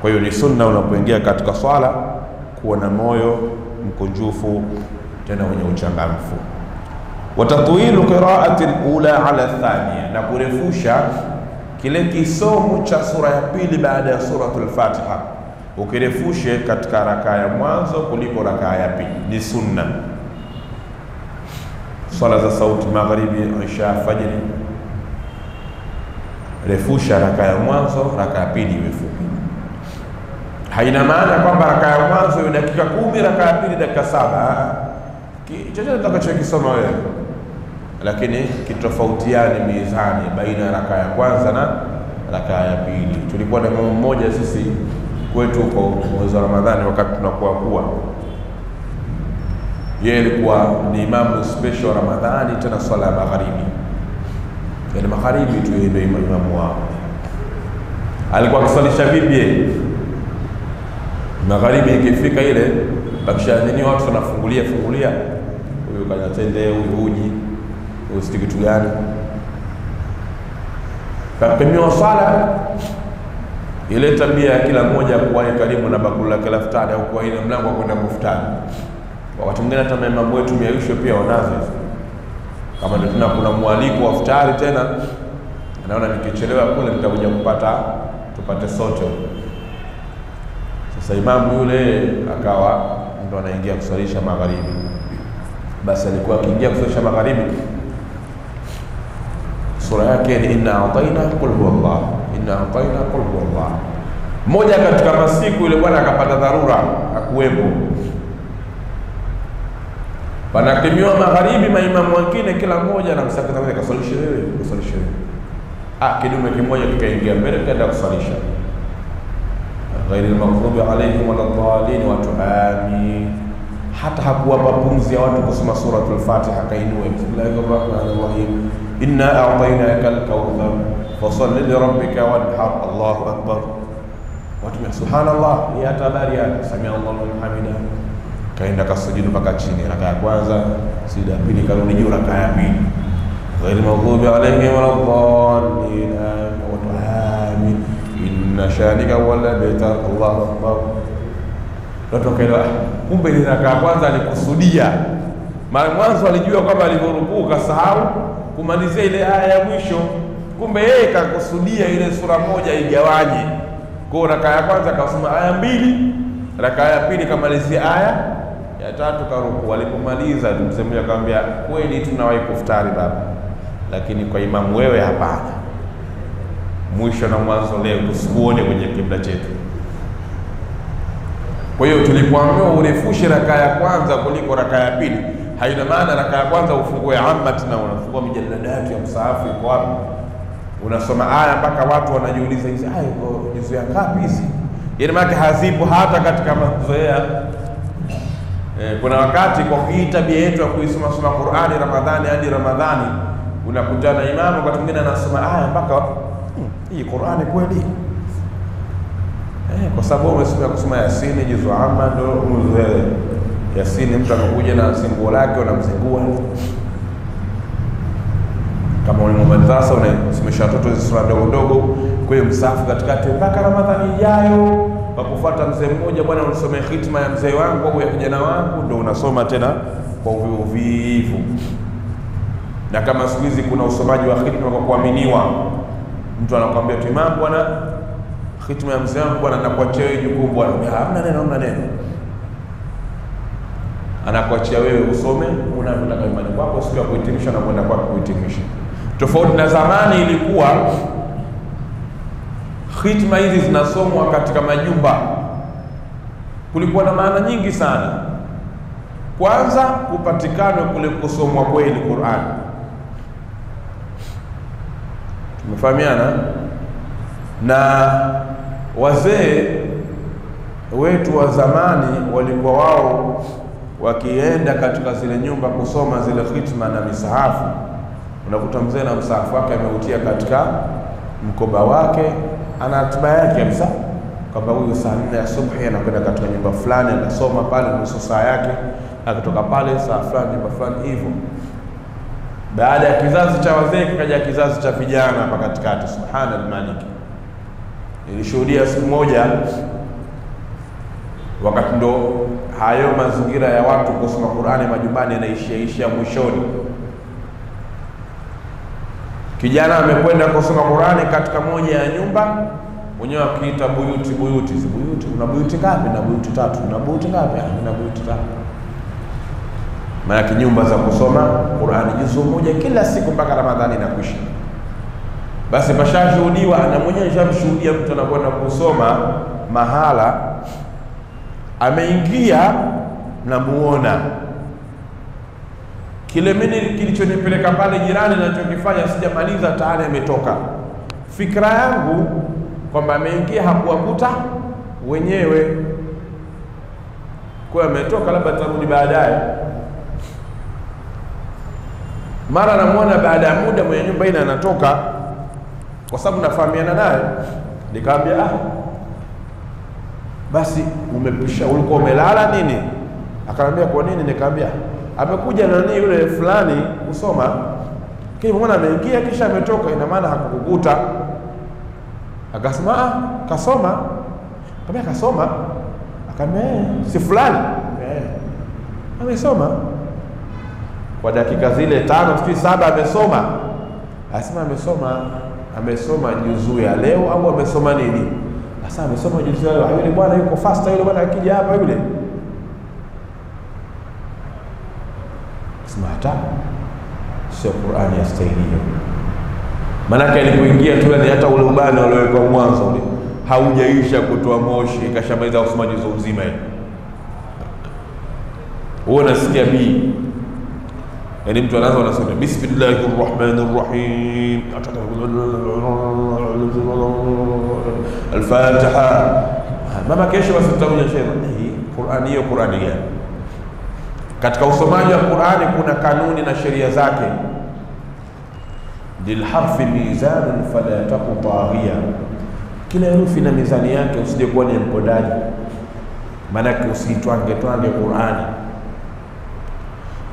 Kwa hiyo ni sunna unapoingia katika swala kuwa na moyo mkunjufu tena wenye uchangamfu. wa tatwilu qiraati lula ala thania, na kurefusha kile kisomo cha sura ya pili baada ya suratul Fatiha, ukirefushe katika rakaa ya mwanzo kuliko rakaa ya pili, ni sunna. Swala za sauti magharibi, isha, fajiri, refusha raka ya mwanzo, raka ya pili iwe fupi. Haina maana kwamba raka ya mwanzo iwe dakika kumi, rakaa ya pili dakika saba, chochote utakachokisoma wewe, lakini kitofautiani mizani baina ya raka ya kwanza na rakaa ya pili. Tulikuwa na mama mmoja sisi kwetu huko mwezi wa Ramadhani, wakati tunakuwa kuwa. Yeye alikuwa ni imamu special Ramadhani, tena swala ya magharibi, yaani magharibi tu, yeye ndio imamu wao. Alikuwa akiswalisha vipi? Magharibi ikifika ile bakishadhini, watu wanafungulia fungulia, huyu kanyatende, huyu uji, huyu siti kitu gani, kapimiwa swala ile tabia ya kila mmoja kuwahi karibu na bakuli lake la futari au kwa ile mlango wa kwenda kufutari wakati mwingine hata maimamu wetu miaisho pia wanazo. Kama ndio tuna kuna mwaliko wa futari tena, naona nikichelewa kule nitakuja kupata tupate sote. Sasa imamu yule akawa ndo anaingia kuswalisha magharibi. Basi alikuwa akiingia kuswalisha magharibi, sura yake ni inna ataina qul huwallah, inna ataina qul huwallah. Moja katika masiku yule bwana akapata dharura, akuwepo panakimiwa magharibi, maimamu wengine kila mmoja anamsakata mmoja, kaswalishe wewe, kaswalishe wewe. Ah, kidume kimoja kikaingia mbele kaenda kusalisha ghairi lmaghdubi alaihim waladhalin, watu amin. Hata hakuwapa pumzi ya watu kusoma suratul Fatiha, kainua bismillahi rahmani rahim, inna a'tainaka alkauthar fasalli lirabbika wanhar. Allahu akbar. Watu subhanallah, ni hata habari ya samia Allahu hamida kaenda kasujudu mpaka chini, raka ya kwanza, sijida ya pili, karudi juu, raka ya pili, ghairi maghdubi alaihim waladdallin, watu amin, inna shanika wala beta. Allahu akbar. Watu wakaelewa, kumbe ni raka ya kwanza alikusudia. Mara mwanzo alijua kwamba alivyorukuu kasahau kumalizia ile aya ya mwisho, kumbe yeye kakusudia ile sura moja igawanye. Kwa rakaa ya kwanza kasoma aya mbili, rakaa ya pili kamalizia aya ya tatu karuku. Walipomaliza mzee mmoja akamwambia, kweli tunawahi kuftari baba, lakini kwa imamu wewe hapana. Mwisho na mwanzo leo tusikuone kwenye kibla chetu. Kwa hiyo tulipoambiwa urefushe rakaa ya kwanza kuliko rakaa ya pili, haina maana rakaa ya kwanza ufungue amati na unafungua mijaladati ya msaafu iko wapi, unasoma aya mpaka watu wanajiuliza hizi aya iko juzu ya ngapi hizi? Yaani maana hazipo hata katika mazoea. Eh, kuna wakati kwa hii tabia yetu ya kuisoma soma Qur'ani Ramadhani hadi Ramadhani, unakutana imamu wakati mwingine anasoma aya mpaka hmm, hii Qur'ani kweli? Eh, kwa sababu umesoma kusoma Yasini juzu amma ndio Yasini, mtu anakuja na singuo lake unamzingua kama ni madrasa unasomesha watoto hizo sura ndogo ndogo hiyo msafu katikati, mpaka Ramadhani ijayo kwa kufuata mzee mmoja, bwana, unasomea hitima ya mzee wangu au ya kijana wangu, ndio unasoma tena kwa uvivu. Na kama siku hizi kuna usomaji wa hitima kwa kuaminiwa, mtu anakuambia tu, imam, bwana, hitima ya mzee wangu bwana, nakuachia wewe jukumu bwana. Hamna neno, hamna neno, anakuachia wewe usome unavyotaka imani kwako, siku ya kuhitimisha na kwenda kwako kuhitimisha tofauti na zamani ilikuwa hitma hizi zinasomwa katika majumba. Kulikuwa na maana nyingi sana. Kwanza, kupatikana kule kusomwa kweli Qur'an. Tumefahamiana na wazee wetu wa zamani walikuwa wao wakienda katika zile nyumba kusoma zile hitma na misahafu unakuta mzee na msahafu wake ameutia katika mkoba wake, ana ratiba yake kabisa, kwamba huyu saa nne asubuhi anakwenda katika nyumba fulani, anasoma pale nusu saa yake, akitoka pale saa fulani nyumba fulani hivyo. Baada ya kizazi cha wazee kikaja kizazi cha vijana hapa katikati. Subhana almalik, nilishuhudia siku moja, wakati ndo hayo mazingira ya watu kusoma Qur'ani majumbani yanaishiaishia mwishoni kijana amekwenda kusoma Qurani katika moja ya nyumba, mwenyewe akiita buyuti buyuti, buyuti, una buyuti ngapi? Na buyuti tatu. Na buyuti ngapi? Na buyuti tatu. Maanake nyumba za kusoma Qurani juzu moja kila siku mpaka Ramadhani inakwisha. Basi pashashuhudiwa na mwenyewe shamshuhudia mtu anakwenda kusoma mahala, ameingia namuona kile mimi kilichonipeleka pale jirani nachokifanya sijamaliza tayari ametoka. Fikra yangu kwamba ameingia hakuwakuta wenyewe, kwa ametoka, labda tarudi baadaye. Mara namwona baada ya muda mwenye nyumba ile anatoka, kwa sababu nafahamiana naye, nikaambia ah, basi umepisha, ulikuwa umelala nini? akaambia kwa nini? Nikamwambia amekuja nani yule fulani kusoma, lakini mbona ameingia kisha ametoka, ina maana hakukukuta. Akasema ah, kasoma. kama kasoma, akamwambia eh, si fulani eh, amesoma kwa dakika zile tano sijui saba, amesoma. Asema amesoma, amesoma juzuu ya leo au amesoma nini? Sasa amesoma juzuu ya leo. Yule bwana yuko fasta, yule bwana akija hapa yule sema hata sio Qur'ani ya staili hiyo. Maanake alipoingia tu, yani hata ule ubani waliowekwa mwanzo ule haujaisha kutoa moshi, ikashamaliza kusoma juzu mzima ile. Huo nasikia bii, yani mtu anaanza anasema bismillahir rahim, al-Fatiha. Mama kesho basi tutakuja hii Qur'ani hiyo Qur'ani gani? Katika usomaji wa Qur'ani kuna kanuni na sheria zake. Lilharfi mizanun fala taku taghiya, kila herufi na mizani yake, usije kuwa ni mpodaji, maanake usitwange twange Qur'ani.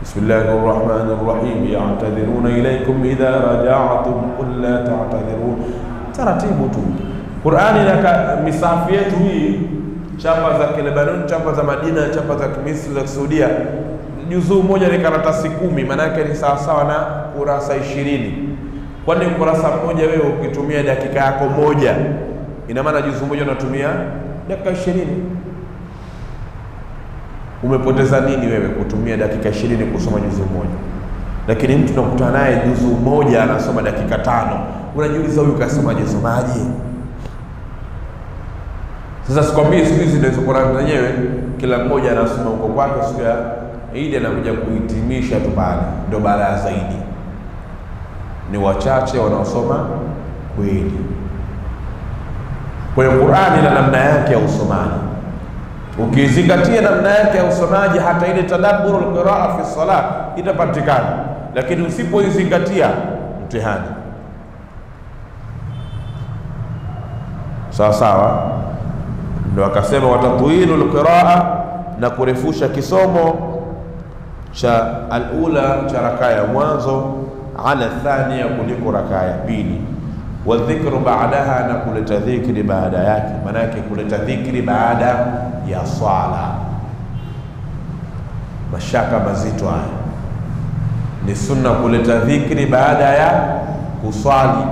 Bismillahir rahmanir rahim, ya'tadhiruna ilaykum idha raja'tum qul la ta'tadhiru, taratibu tu. Qur'ani na misafu yetu hii chapa za Kilebanon, chapa za Madina, chapa za Misri, za Saudia, juzuu moja ni karatasi kumi, maanake ni sawasawa na kurasa ishirini. Kwani ukurasa mmoja wewe ukitumia dakika yako moja, ina maana juzuu moja unatumia dakika ishirini. Umepoteza nini wewe kutumia dakika ishirini kusoma juzuu moja? Lakini mtu unakutana naye juzuu moja anasoma dakika tano, unajiuliza huyu kasoma jisomaje? Sasa sikwambii siku hizi ndio zenyewe kila mmoja anasoma huko kwake, siku ya Idi anakuja kuhitimisha tu pale, ndio balaa zaidi. Ni wachache wanaosoma kweli. Kwa hiyo Qur'ani na namna yake ya usomaji, ukizingatia namna yake ya usomaji, hata ile tadabbur alqiraa fi salat itapatikana, lakini usipoizingatia mtihani sawa sawa. Ndo akasema watatwilu alqiraa, na kurefusha kisomo cha alula cha rakaa ya mwanzo ala thania, kuliko rakaa ya pili. wa dhikru baadaha, na kuleta dhikri baada yake, maana yake kuleta dhikri baada ya swala. Mashaka mazito haya, ni sunna kuleta dhikri baada ya kuswali.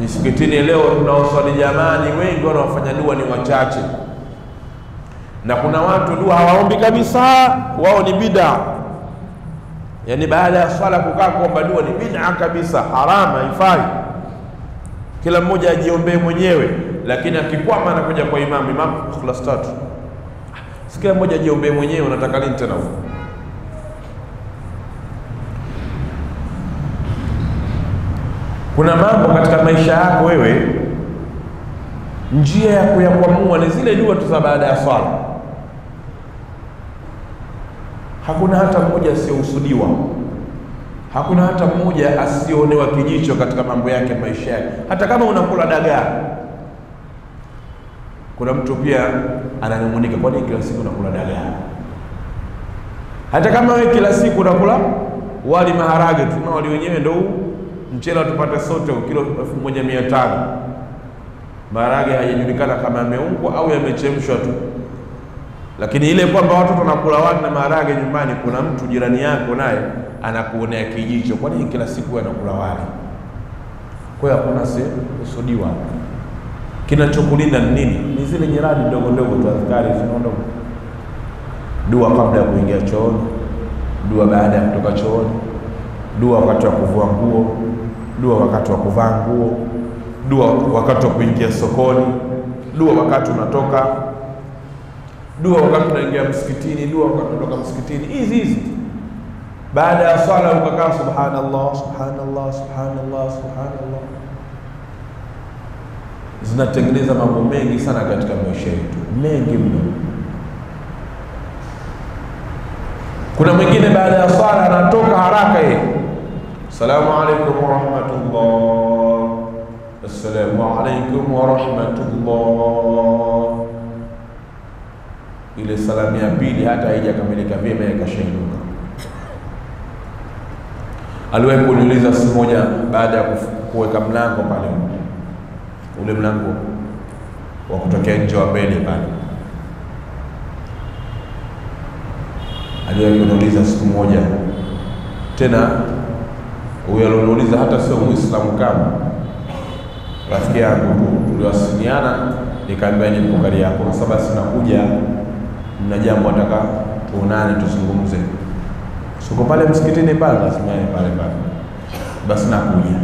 Misikitini leo tunaoswali jamani, wengi wanaofanya dua ni wachache, na kuna watu dua hawaombi kabisa, wao ni bid'a. Yani baada ya swala kukaa kuomba dua ni bid'a kabisa, harama, haifai. Kila mmoja ajiombee mwenyewe, lakini akikwama anakuja kwa imamu, imamu ikhlas tatu. Si kila mmoja ajiombee mwenyewe, unataka nini tena huko? Kuna mambo katika maisha yako wewe, njia ya kuyakwamua ni zile dua tu za baada ya swala. Hakuna hata mmoja asiyohusudiwa, hakuna hata mmoja asiyoonewa kijicho katika mambo yake, maisha yake. Hata kama unakula dagaa, kuna mtu pia ananung'unika, kwani kila siku unakula dagaa? Hata kama wewe kila siku unakula wali maharage tu, na wali wenyewe ndio mchele tupate sote kilo elfu moja mia tano maharage hayajulikana kama yameungwa au yamechemshwa tu, lakini ile kwamba watoto wanakula wali na maharage nyumbani, kuna mtu jirani yako naye anakuonea kijicho, kwa nini kila siku anakula wali? Kwa hiyo hakuna kusudiwa. Kinachokulinda ni nini? Ni zile nyiradi ndogo ndogo tu, adhkari ndogo, dua kabla ya kuingia chooni, dua baada ya kutoka chooni, dua wakati wa kuvua nguo, dua wakati wa kuvaa nguo, dua wakati wa kuingia sokoni, dua wakati unatoka, dua wakati unaingia msikitini, dua wakati unatoka msikitini. Hizi hizi baada ya swala ukakaa, subhanallah subhanallah subhanallah subhanallah, zinatengeneza mambo mengi sana katika maisha yetu, mengi mno. Kuna mwingine baada ya swala anatoka haraka yeye Assalamu alaikum warahmatullah, assalamu alaikum warahmatullah. Ile salamu ya pili hata haijakamilika vyema, yakashainuka. Aliwahi kuniuliza siku moja, baada ya kuweka mlango pale, ule mlango wa kutokea nje wa mbele pale, aliwahi kuniuliza siku moja. Tena huyo alioniuliza hata sio Muislamu kama rafiki yangu tu, tuliwasiliana, nikaambia nipo kari yako, sasa basi nakuja, mna jambo nataka tuonane, tuzungumze. Siko pale msikitini pale, lazima pale pale, basi nakuja.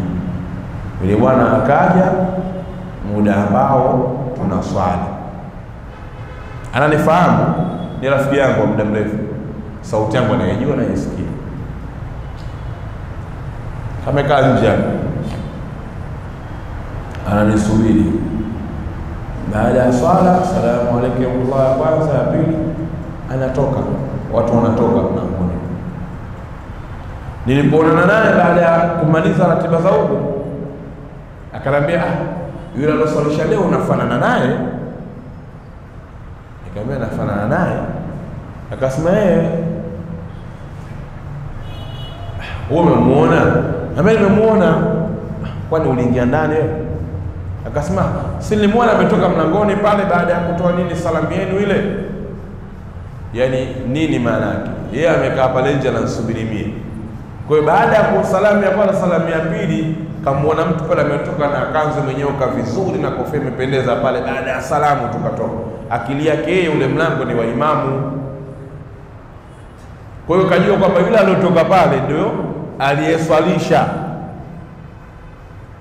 Yule bwana akaja muda ambao tuna swali, ananifahamu, ni rafiki yangu wa muda mrefu, sauti yangu anayejua naisikia amekaa nje ananisubiri. Baada ya swala, salamu alaykum Allah ya kwanza, ya pili, anatoka, watu wanatoka mlangoni. Nilipoonana naye baada ya kumaliza ratiba za huko, akaniambia ah, yule aloswalisha leo unafanana naye. Nikamwambia nafanana naye, akasema yeye wewe umemuona? Ambaye nimemuona. Kwani uliingia ndani wewe? Akasema si nilimwona ametoka mlangoni pale baada ya kutoa nini salamu yenu ile. Yaani nini maana yake? Yeye amekaa pale nje anasubiri mie. Kwa hiyo baada ya kusalamu ya kwanza, salamu ya pili, kamuona mtu pale ametoka na kanzu ka vizuri na kofia imependeza pale. Baada ya salamu tukatoka, akili yake yeye ule mlango ni wa imamu. Kwa hiyo kajua kwamba yule aliyotoka pale ndio aliyeswalisha.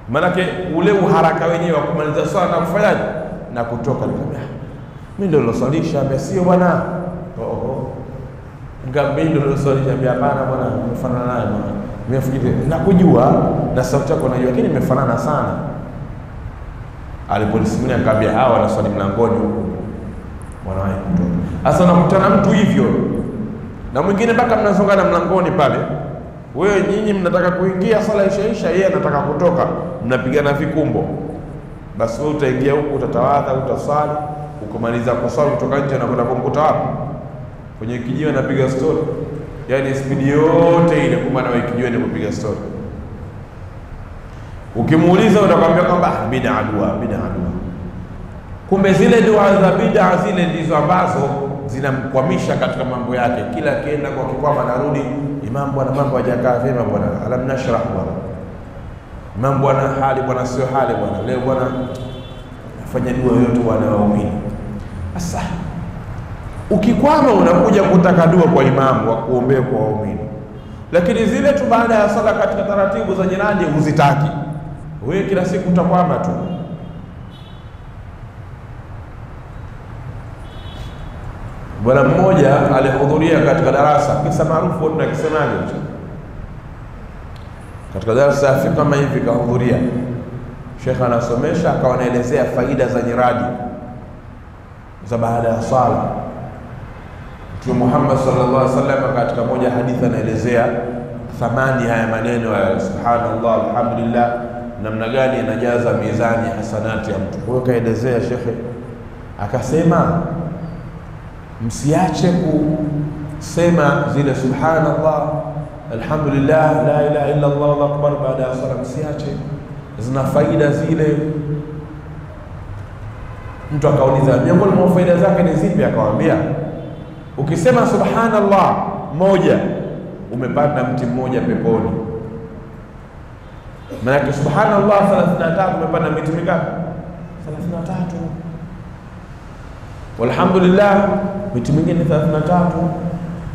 Maanake ule uharaka wenyewe wa kumaliza swala na kufanyaje na kutoka, nikamwambia mimi ndio niloswalisha. Ambia sio bwana, oho, ngambi ndio niloswalisha. Ambia hapana bwana, nimefanana naye bwana, nimefikiri nakujua na sauti yako najua, lakini nimefanana sana. Aliponisimulia nikamwambia hawa wanaswali mlangoni huko, wanawahi kutoka. Sasa unakutana mtu hivyo na mwingine mpaka mnazongana mlangoni pale Wewe nyinyi mnataka kuingia sala ishaisha, yeye anataka kutoka, mnapigana vikumbo. Basi wewe utaingia huku, utatawadha, utasali, ukamaliza kuswali, kutoka nje na kwenda kumkuta wapi? Kwenye kijiwe anapiga stori, yaani spidi yote ile, kumbe kijiwe ni kupiga stori. Ukimuuliza utakwambia kwamba bid'a dua, bid'a dua. Kumbe zile dua za bid'a zile ndizo ambazo zinamkwamisha katika mambo yake. Kila akienda kwa kikwama, narudi imam, bwana mambo hajakaa vyema bwana, alam nashrah bwana, imam bwana, hali bwana sio hali bwana, leo bwana fanya dua yote bwana waumini. Sasa ukikwama, unakuja kutaka dua kwa imamu wa kuombea kwa waumini, lakini zile tu baada ya sala katika taratibu za jirani huzitaki. Wewe, kila siku utakwama tu. Bwana mmoja alihudhuria katika darasa, kisa maarufu wote akisemaje hicho, katika darasa ya kama hivi, kahudhuria shekhe anasomesha, akawa anaelezea faida za nyiradi za baada ya sala. Mtume Muhammad sallallahu alaihi wasallam katika moja hadithi anaelezea thamani haya maneno ya subhanallah, alhamdulillah, namna gani inajaza mizani hasanati ya mtu. Kwa kaelezea shekhe akasema msiache kusema zile subhanallah, alhamdulillah, la ilaha illa Allah, Allahu akbar baada ya sala, msiache, zina faida zile. Mtu akauliza miongoni mwa faida zake ni zipi? Akawambia, ukisema subhanallah moja umepanda mti mmoja peponi. Maanake subhanallah 33 umepanda miti mingapi? 33 walhamdulillah miti mingine 33,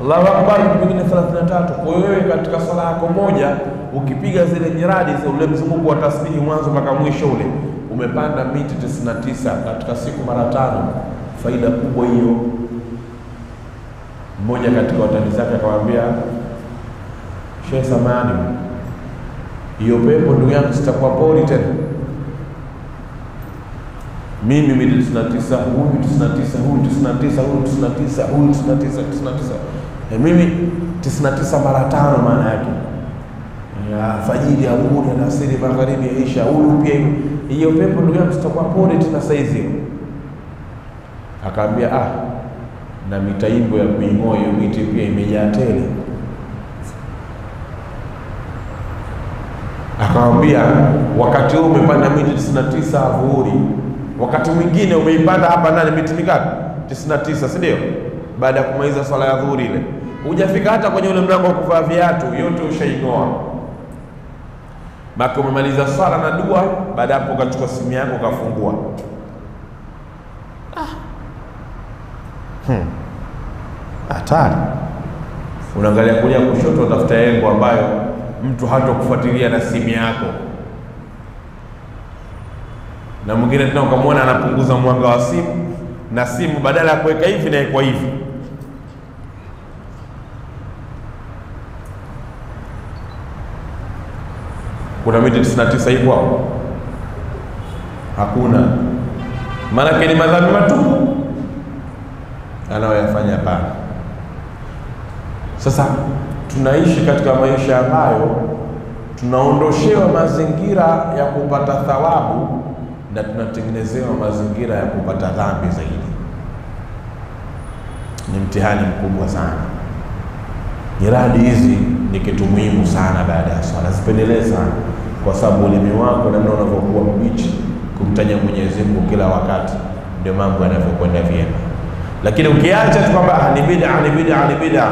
Allahu akbar miti mingine 33. Kwa hiyo wewe katika sala yako moja ukipiga zile nyiradi za ule mzunguko wa tasbihi mwanzo mpaka mwisho ule umepanda miti 99 katika siku mara tano. Faida kubwa hiyo. Mmoja katika watani zake akamwambia, Sheikh, samani hiyo pepo ndugu yangu sitakuwa pori tena mimi na tisa huyu tisini na tisa huyu tisini na tisa huyu tisini na tisa huyu tisini na tisa tisini na tisa e, mimi tisini na tisa mara tano, maana yake fajiri, adhuhuri, alasiri, magharibi, isha. Huyu pia hiyo hiyo pepo ndugu yangu sitakuwa pole tena saizi. Akaambia ah, na mitaimbo ya kuing'oa miti pia imejaa tele. Akawambia wakati huu umepanda miti tisini na tisa adhuhuri wakati mwingine umeipanda hapa ndani miti mingapi? 99, si ndio? Baada ya kumaliza swala ya dhuhuri ile, hujafika hata kwenye ule mlango wa kuvaa viatu, yote ushaing'oa. Maka umemaliza swala na dua, baada hapo ukachukua simu yako ukafungua. Hatari! Hmm. Unaangalia kulia kushoto, utafuta yengo ambayo mtu hata kufuatilia na simu yako na mwingine tena ukamwona anapunguza mwanga wa simu na simu badala ya kuweka hivi na kwa hivi. Kuna miti 99 iko hapo? Hakuna. Maanake ni madhambi matupu anayoyafanya pale. Sasa tunaishi katika maisha ambayo tunaondoshewa mazingira ya kupata thawabu na tunatengenezewa mazingira ya kupata dhambi zaidi. Ni mtihani mkubwa sana. miradi hizi ni kitu muhimu sana baada ya swala, zipendelee sana, kwa sababu ulimi wako namna unavyokuwa mbichi kumtaja Mwenyezi Mungu kila wakati, ndio mambo yanavyokwenda vyema. Lakini ukiacha tu kwamba ni bid'a, ni bid'a, ni bid'a,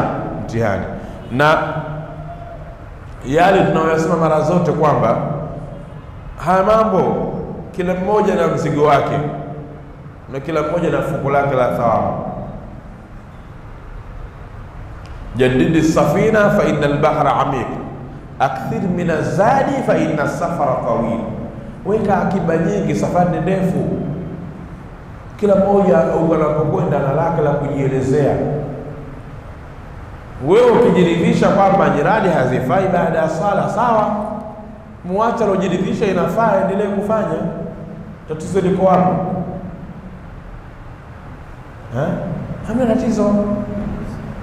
mtihani. Na yale tunayoyasema mara zote kwamba haya mambo kila mmoja na mzigo wake na kila mmoja na fuku lake la thawabu. Jadidi safina fa inna albahra amiq akthir min azadi fa inna safara tawil, weka akiba nyingi, safari ndefu. Kila mmoja unapokwenda na lake la kujielezea. Wewe ukijiridhisha kwamba jirani hazifai baada ya sala, sawa, muacha alojiridhisha inafaa, endelee kufanya. Tatizo liko wapi? Hamna tatizo,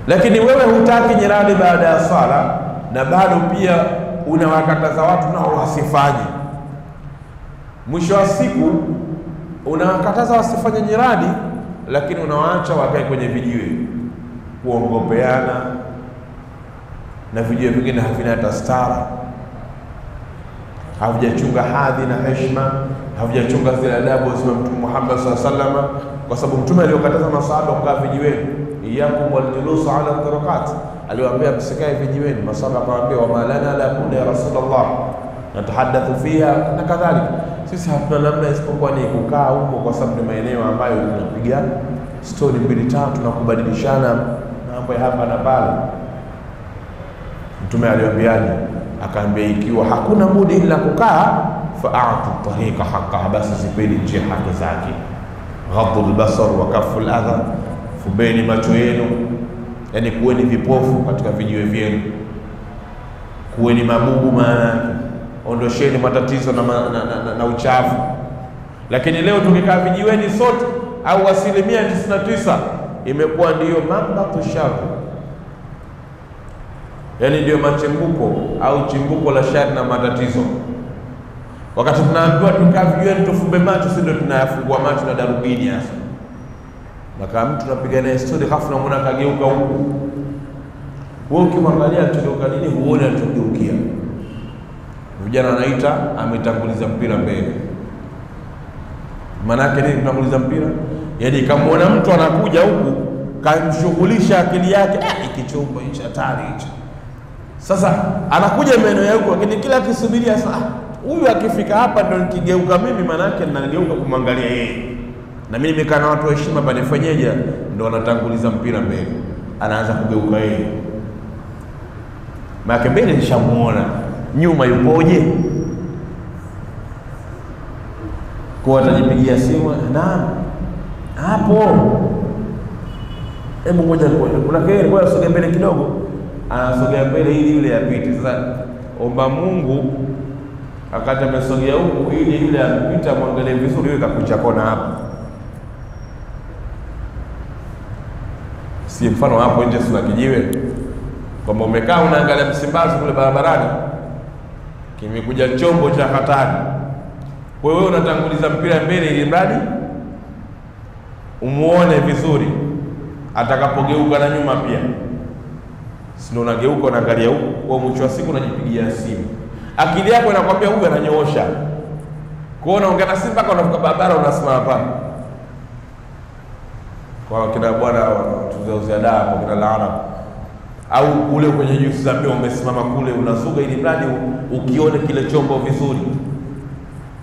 lakini wewe hutaki jirani baada ya swala, na bado pia unawakataza watu nao wasifanye. Mwisho wa siku unawakataza wasifanye jirani, lakini unawaacha wakae kwenye vijiwe kuongopeana, na vijiwe vingine havina hata stara, havijachunga hadhi na heshima, havijachunga zile adabu za Mtume Muhammad sallallahu alaihi kwa sababu Mtume aliokataza masahaba kukaa vijiweni, iyakum waljulusu ala turuqat, aliwaambia msikae vijiweni. Masahaba akawaambia wama lana la kunna ya Rasulullah natahadathu fiha na kadhalika, sisi hatuna namna isipokuwa ni kukaa huko, kwa sababu ni maeneo ambayo tunapiga stori mbili tatu na kubadilishana mambo ya hapa na pale. Mtume aliwaambiaje? Akaambia, ikiwa hakuna budi ila kukaa, faatu tariqa haqqaha, basi zipeni njia haki zake. Ghaddu lbasar wa kafu ladha, fumbeni macho yenu, yani kuweni vipofu katika vijiwe vyenu, kuweni mabubu, maana ondosheni matatizo na, ma, na, na, na, na uchafu. Lakini leo tukikaa vijiweni sote au asilimia 99 imekuwa ndiyo mambatu shari, yani ndiyo machimbuko au chimbuko la shari na matatizo. Wakati tunaambiwa tukaa vijiweni tufumbe macho, si ndio tunayafungua macho na darubini hasa nakaa mtu napiga naye stori, halafu namwona kageuka huku, wewe ukimwangalia tugeuka nini, huone alitogeukia. Vijana anaita ametanguliza mpira mbele. Maana yake nini kutanguliza mpira? Yaani kamwona mtu anakuja huku, kamshughulisha akili yake, eh, ikichomba hicho hatari hicho. Sasa anakuja maeneo ya huku, lakini kila akisubiria sasa, huyu akifika hapa ndo nikigeuka mimi, maana yake ninageuka kumwangalia yeye. Na mimi nimekaa na watu wa heshima pale, fanyeja, Ndo anatanguliza mpira mbele, anaanza kugeuka yeye, maana mbele nishamuona, nyuma yupoje? Kwa atajipigia simu, naam, hapo, hebu ngoja, kuna kelele, kwa sogea mbele kidogo. Anasogea mbele ili yule apite. Sasa omba Mungu akati amesogea huku, ili yule ampita mwangalie vizuri, yule kakucha kona hapa si mfano hapo nje suna kijiwe? Kwamba umekaa unaangalia Msimbazi kule barabarani, kimekuja chombo cha hatari, wewe unatanguliza mpira mbele, ili mradi umuone vizuri, atakapogeuka na nyuma pia, si ndio? Unageuka unaangalia huku, kwa mwisho wa siku unajipigia simu, akili yako inakwambia huyu ananyoosha, kwao, unaongea na simba mpaka unavuka barabara, unasimama pale kwa kina bwana tuzauzia dawa kwa kina laana au ule kwenye juisi za pia umesimama kule unazuga, ili mradi ukione kile chombo vizuri,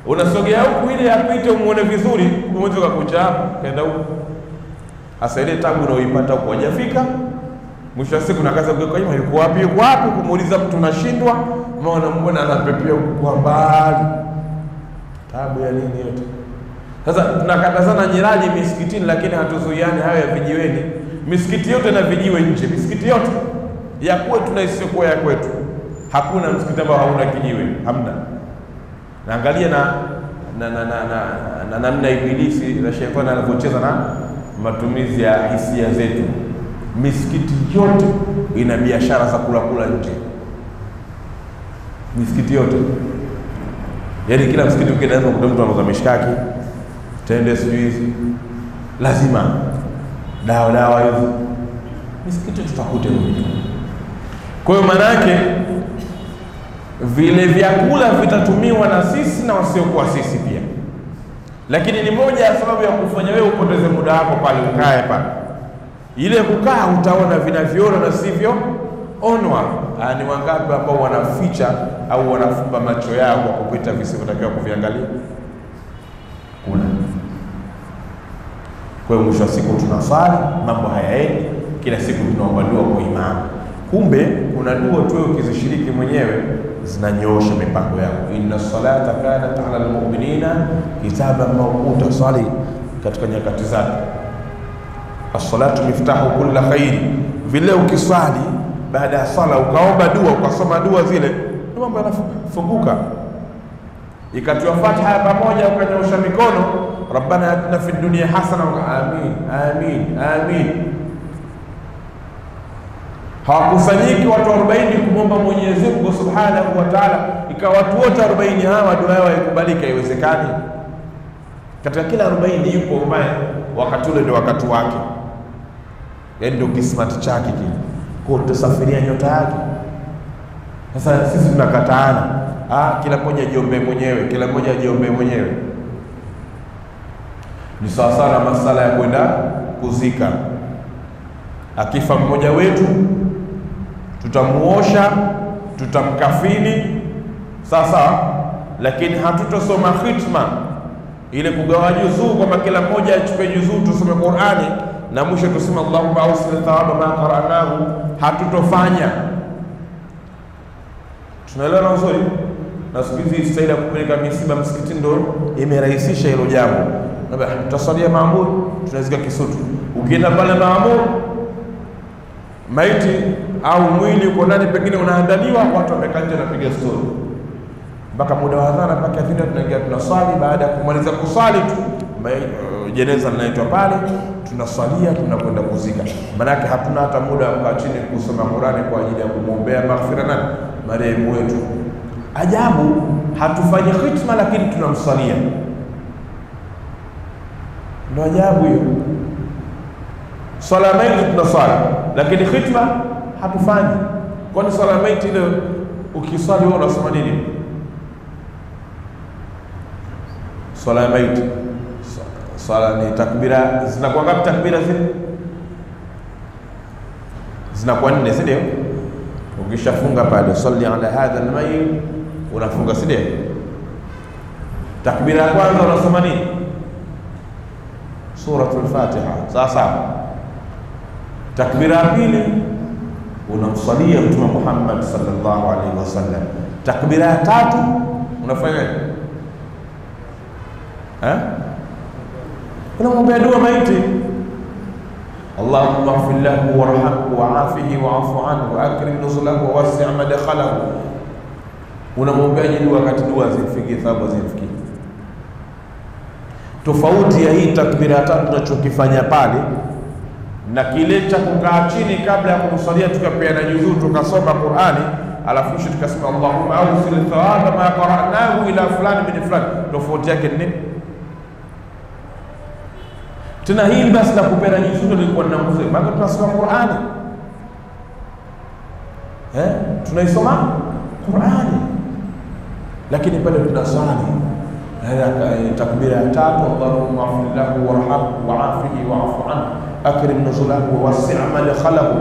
unasogea huku ili apite umuone vizuri, mmoja kakucha hapo kaenda huku. Hasa ile tabu unaoipata huko hajafika, mwisho wa siku kugeuka nyuma, yuko wapi? Yuko wapi? Kumuuliza mtu unashindwa, maana mbona anapepea huku kwa mbali, tabu ya nini yote sasa tunakatazana nyiraji misikitini, lakini hatuzuiani hayo ya vijiweni. Misikiti yote na vijiwe nje, misikiti yote ya kwetu na isiyokuwa ya kwetu. Hakuna msikiti ambao hauna kijiwe, hamna. Naangalia na na na na na namna ibilisi na shetani anavyocheza na matumizi ya hisia zetu. Misikiti yote ina biashara za kula kula nje, misikiti yote, yaani kila msikiti ukienda lazima kuta mtu anauza mishkaki tende sijui hizi. Lazima. Dawa dawa hizi. Misikiti tutakute vitu. Kwa hiyo maana yake vile vyakula vitatumiwa na sisi na wasiokuwa sisi pia, lakini ni moja ya sababu ya kufanya wewe upoteze muda wako pale, ukae pale. Ile kukaa utaona vinavyoona na sivyo onwa. Ni wangapi ambao wanaficha au wanafumba macho yao kwa kupita visivyotakiwa kuviangalia? Kuna kwa hiyo mwisho wa siku tunaswali, mambo hayaendi, kila siku tunaomba dua kwa imani. Kumbe kuna dua tu ukizishiriki mwenyewe zinanyoosha mipango yako. inna salata kanat ala almu'minina kitaban mawquta, swali katika nyakati zake. As-salatu miftahu kulli khairi, vile ukiswali baada ya sala ukaomba dua ukasoma dua zile, mambo yanafunguka ikatiwa Fatiha ya pamoja, ukanyosha mikono, rabbana atina fi dunya hasana, amin amin amin. hawakusanyiki watu 40 kumwomba Mwenyezi Mungu Subhanahu wa Ta'ala, ikawa watu wote 40 hawa dua yao haikubaliki, haiwezekani. Katika kila 40 yupo umaye, wakati ule ndio wakati wake, yaani ndio kismati chake kile, kwa tutasafiria nyota yake. Sasa sisi tunakataana, ah, kila mmoja ajiombee mwenyewe, kila mmoja ajiombee mwenyewe. Ni sawasawa na masala ya kwenda kuzika. Akifa mmoja wetu tutamuosha, tutamkafini sasa, lakini hatutosoma khitma ile kugawa juzuu, kwamba kila mmoja achukue juzuu tusome Qur'ani na mwisho tuseme Allahumma awsil thawaba ma qara'nahu. Hatutofanya. Tunaelewana uzuri Na siku hizi staili ya kupeleka misiba msikitini ndo imerahisisha hilo jambo. Tutasalia Maamur, tunazika Kisutu. Ukienda pale Maamur, maiti au mwili uko ndani, pengine unaandaliwa, watu wamekaa nje wanapiga stori mpaka muda wa adhana, mpaka adhina tunaingia tunaswali. Baada ya kumaliza kuswali tu jeneza linaitwa pale, tunaswalia, tunakwenda kuzika. Maanake hatuna hata muda wa kukaa chini kusoma Qurani kwa ajili ya kumwombea maghfira nani marehemu wetu. Ajabu, hatufanyi khitma, lakini tunamswalia. Ndo ajabu hiyo. Swala maiti tunaswali, lakini khitma hatufanyi. Kwani swala maiti ile ukiswali wewe unasoma nini? Swala maiti, swala ni takbira, zinakuwa ngapi takbira zile? Zinakuwa nne, si ndio? Ukishafunga pale salli ala hadha almayit, unafunga, si ndio? Takbira ya kwanza unasoma nini? Suratul Fatiha, sawa. Takbira ya pili unamsalia Mtume Muhammad sallallahu alaihi wasallam. Takbira ya tatu unafanya eh, unamwombea dua maiti, Allahumma ighfir lahu warhamhu waafihi waafu anhu waakrim nuzulahu wawasi' madkhalahu. Unamwombeaje dua wakati dua zimfikie, thawabu zimfikie? Tofauti ya hii takbira ya tatu tunachokifanya pale na kile cha kukaa chini kabla ya kumsalia tukapeana juzuu tukasoma Qur'ani, alafu kisha tukasema Allahumma awsil thawaba ma qara'nahu ila fulani bin fulani. Tofauti yake ni nini? Tena hili basi la kupenda juzuu ndio lilikuwa linagusa, maana tunasoma Qur'ani. Eh, tunaisoma Qur'ani, lakini pale tunaswali takbira ya tatu, Allahumma ighfir lahu warhamhu waafihi waafu anhu. Akrim nuzulahu wasi' madkhalahu.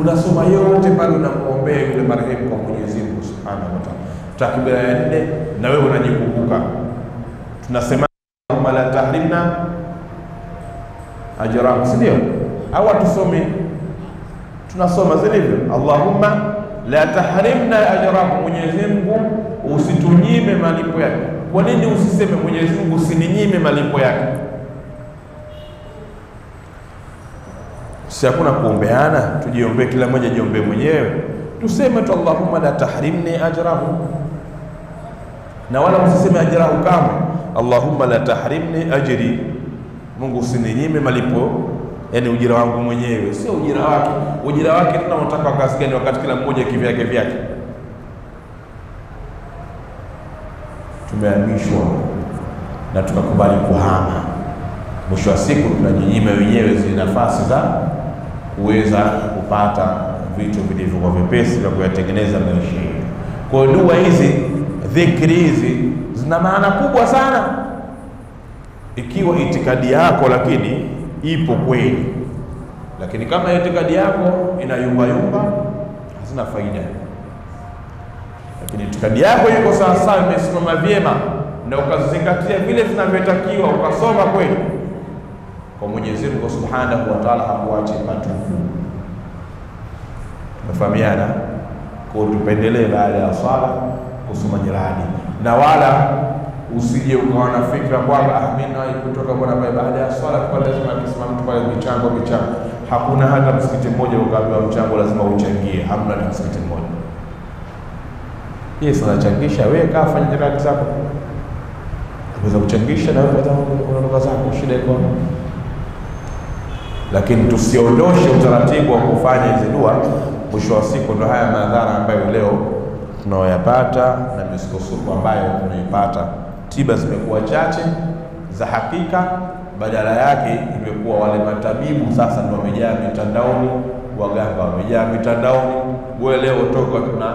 Unasoma yote pale, unamwombea yule marehemu kwa Mwenyezi Mungu Subhanahu wa Ta'ala. Takbira ya nne, na wewe unajikumbuka, tunasema la tahrimna ajrahu, si ndio? Au atusome tunasoma zilivyo, Allahumma la tahrimna ajrahu, Mwenyezi Mungu usitunyime malipo yake. Kwa nini usiseme Mwenyezi Mungu usininyime malipo yake? Si hakuna kuombeana, tujiombee, kila mmoja jiombee mwenyewe, tuseme tu Allahumma la tahrimni ajrahu, na wala usiseme ajrahu kamwe. Allahumma la tahrimni ajri, Mungu usininyime malipo, yani ujira wangu mwenyewe, sio ujira wake. Ujira wake tunaotaka wakati gani? Wakati kila mmoja kivyake vyake. Tumehamishwa na tukakubali kuhama, mwisho wa siku tunajinyima wenyewe zile nafasi za kuweza kupata vitu vilivyokuwa vyepesi vya kuyatengeneza maisha yetu. Kwa hiyo dua hizi, dhikri hizi zina maana kubwa sana, ikiwa itikadi yako lakini ipo kweli. Lakini kama itikadi yako ina yumba yumba, hazina faida. Lakini itikadi yako iko sawasawa, imesimama vyema na ukazingatia vile vinavyotakiwa, ukasoma kweli kwa Mwenyezi Mungu Subhanahu wa Ta'ala hakuache patupu. Tumefahamiana? Kwa tupendelee baada ya swala kusoma jirani, na wala usije ukawa na fikra kwamba ah, mimi nawahi kutoka bwana pale baada ya swala kwa lazima akisimama mtu pale michango michango. Hakuna hata msikiti mmoja ukaambiwa mchango lazima uchangie, hamna hata msikiti mmoja. Yes, anachangisha, wewe, kaa fanya jirani zako, unaweza kuchangisha na wewe unaondoka zako, shida iko lakini tusiondoshe utaratibu wa kufanya hizi dua Mwisho wa siku ndo haya madhara ambayo leo tunaoyapata na misukosuko ambayo tunaipata. Tiba zimekuwa chache za hakika, badala yake imekuwa wale matabibu sasa ndio wamejaa mitandaoni, waganga wamejaa mitandaoni. Wewe leo toka tuna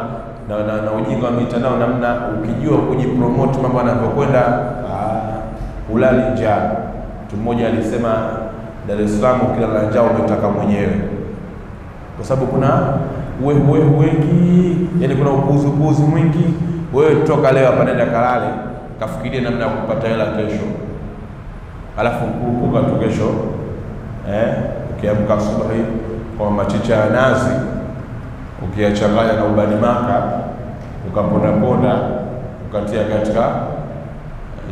na, na, na ujinga wa mitandao, namna ukijua kujipromote mambo yanavyokwenda, ah, ulali njaa. Mtu mmoja alisema Dar es Salaam ukilala njaa umetaka mwenyewe, kwa sababu kuna wengi, yani kuna upuzi upuzi mwingi. Wewe toka leo hapa, nenda kalale, kafikiria namna ya kupata hela kesho, alafu kurupuka tu kesho eh, ukiamka asubuhi kwa machicha ya nazi ukiyachanganya na ubani maka ukapondaponda ukatia katika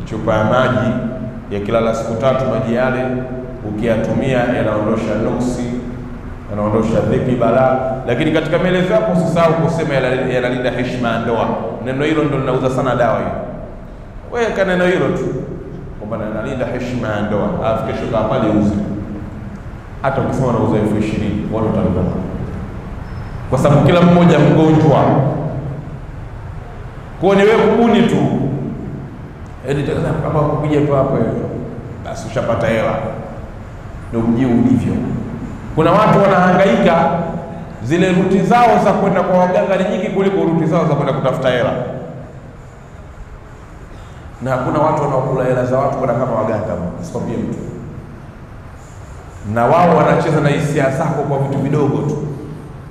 chupa ya maji yakilala siku tatu, maji yale ukiyatumia yanaondosha nuksi, yanaondosha dhiki, balaa. Lakini katika maelezo yako usisahau kusema yanalinda heshima ya ndoa. Neno hilo ndo linauza sana dawa hiyo. Weka neno hilo tu kwamba nalinda heshima ya ndoa, alafu kesho kaa pale uzi, hata ukisema unauza elfu ishirini watu watanunua kwa sababu kila mmoja mgonjwa. Kwa ni wewe kubuni tu, yaani kama kukuja tu hapo hivyo, basi ushapata hela. Ndio mji ulivyo. Kuna watu wanahangaika, zile ruti zao za kwenda kwa waganga ni nyingi kuliko ruti zao za kwenda kutafuta hela, na hakuna watu wanaokula hela za watu kwenda kama waganga, sikwambie mtu, na wao wanacheza na hisia zako kwa vitu vidogo tu.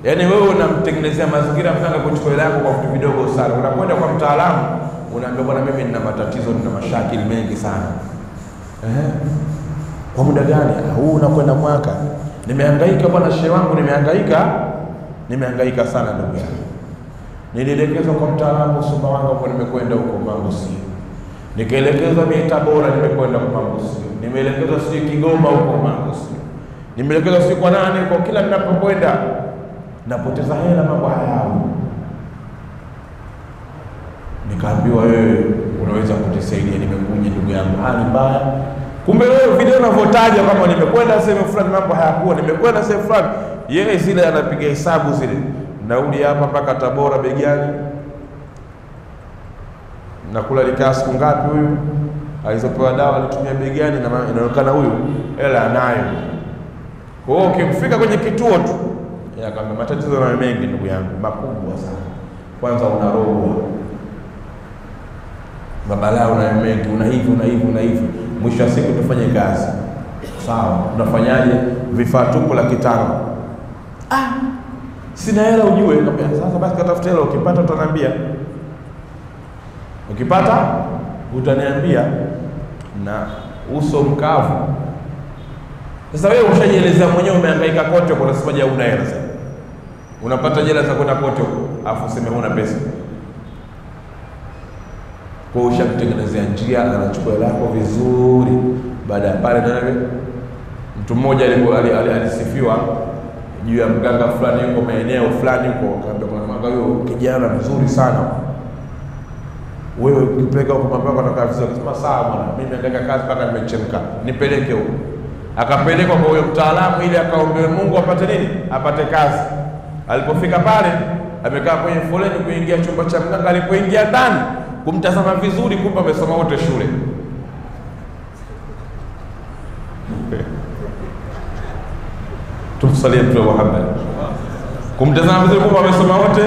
Yaani wewe unamtengenezea mazingira mganga kuchukua hela yako kwa vitu vidogo sana. Unakwenda kwa mtaalamu, unaambia bwana, mimi nina matatizo, nina mashakili mengi sana. Eh, kwa muda gani huu? Unakwenda mwaka. Nimehangaika bwana, shehe wangu, nimehangaika, nimehangaika sana ndugu yangu. Nilielekezwa kwa mtaalamu Sumbawanga kwa nimekwenda huko Mangusi, nikaelekezwa mimi Tabora, nimekwenda kwa Mangusi, nimeelekezwa sijui Kigoma huko Mangusi, nimeelekezwa sijui kwa nani huko. Kila ninapokwenda napoteza hela, mambo hayao. Nikaambiwa wewe unaweza kutusaidia, nimekuja ndugu yangu, hali mbaya. Kumbe wewe vile unavyotaja kama nimekwenda sehemu fulani mambo hayakuwa, nimekwenda sehemu fulani, yeye zile anapiga hesabu zile, nauli hapa mpaka Tabora begani, nakula likaa siku ngapi, huyu alizopewa dawa alitumia begani, na inaonekana huyu hela anayo. Kwa hiyo ukifika kwenye kituo tu Akamwambia matatizo nayo mengi ndugu yangu, makubwa sana. Kwanza unarogwa, mabalaa unayo mengi, una hivi una hivi una hivi. Mwisho wa siku tufanye kazi sawa, unafanyaje? Vifaa tupo laki tano. Ah, sina hela ujue. Sasa basi katafuta hela, ukipata utaniambia, ukipata utaniambia. Na uso mkavu sasa wewe ushajieleza mwenyewe, umehangaika kote huko, unasemaje huna hela? Sasa unapata jela za kwenda kote huko, afu useme huna pesa. Kwa hiyo ushamtengenezea njia, anachukua hela yako vizuri. Baada ya pale, nawe mtu mmoja alisifiwa juu ya mganga fulani yuko maeneo fulani huko, akaambia kuna mganga huyo kijana mzuri sana, wewe ukipeleka huko mambo yako atakaa vizuri. Akasema sawa bwana, mimi nahangaika kazi mpaka nimechemka, nipeleke huko akapelekwa kwa huyo mtaalamu ili akaombewe Mungu apate nini? Apate kazi. Alipofika pale, amekaa kwenye foleni kuingia chumba cha mganga. Alipoingia ndani kumtazama vizuri, kumbe amesoma wote shule. (laughs) Tumsalie Mtume Muhammad. Kumtazama vizuri, kumbe amesoma wote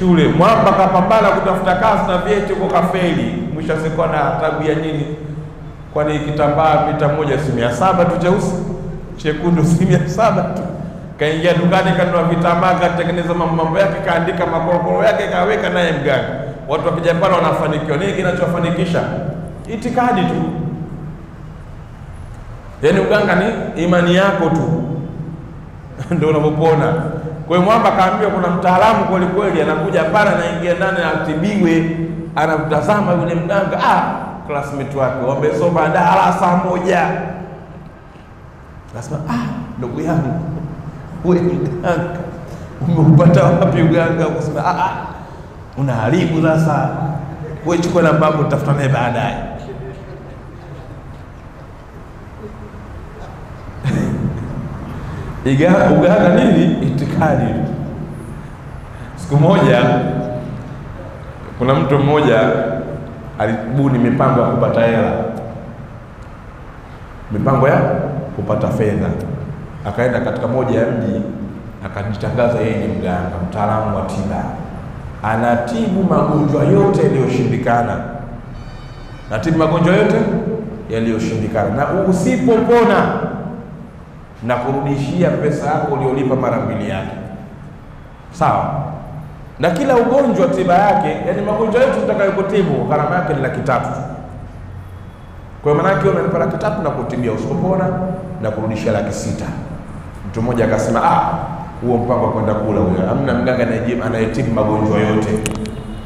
shule. Mwamba kapambana kutafuta kazi na vyeti huko, kafeli. Mwisho siku na tabu ya nini kwani kitambaa mita moja si mia saba tu, cheusi chekundu si mia saba tu. Kaingia dukani kanunua vitambaa, katengeneza mambo yake, kaandika makorokoro yake, kaweka naye mganga. Watu wakija pale wanafanikiwa. Nini kinachofanikisha? Itikadi tu, yaani uganga ni imani yako tu (laughs) ndio unavyopona. Kwa hiyo mwamba kaambiwa kuna mtaalamu kweli kweli, anakuja pale, anaingia ndani, atibiwe, anamtazama yule mganga ah classmate wake wamesoma darasa moja, nasema ah, ndugu yangu wewe mganga umeupata wapi uganga? Kusema ah, ah, unaharibu sasa, wewe chukua namba yangu utafuta naye baadaye. (laughs) Iga Uganga nini? Itikadi. Siku moja kuna mtu mmoja alibuni mipango ya kupata hela, mipango ya kupata fedha. Akaenda katika moja ya mji akajitangaza yeye ni mganga, mtaalamu wa tiba, anatibu magonjwa yote yaliyoshindikana, natibu magonjwa yote yaliyoshindikana, na usipopona na kurudishia pesa yako uliolipa mara mbili yake, sawa na kila ugonjwa tiba yake, yani magonjwa yote tutakayotibu gharama yake ni laki tatu. Kwa maana yake unalipa laki tatu na kutibia usipopona na kurudishia laki sita. Mtu mmoja akasema, ah, huo mpango wa kwenda kula huyo, hamna mganga anayetibu magonjwa yote,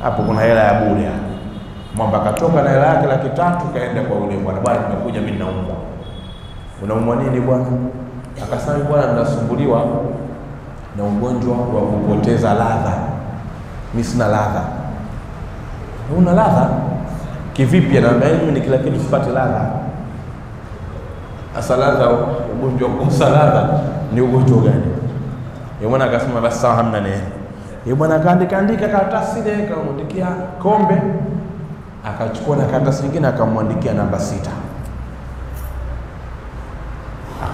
hapo kuna hela ya bure. Mwamba akatoka na hela yake laki tatu, kaenda kwa ule bwana, bwana, nimekuja mimi naumwa. Unaumwa nini bwana? Akasema, bwana, ninasumbuliwa na ugonjwa wa kupoteza ladha mi sina ladha. Una ladha kivipi? Anaambia mimi ni kila kitu sipate ladha. Sasa ladha, ugonjwa wa kukosa ladha ni ugonjwa gani? Yeye bwana akasema basi sawa, hamna neno. Yeye bwana akaandika andika karatasi ile, akamwandikia kombe, akachukua na karatasi nyingine akamwandikia namba sita,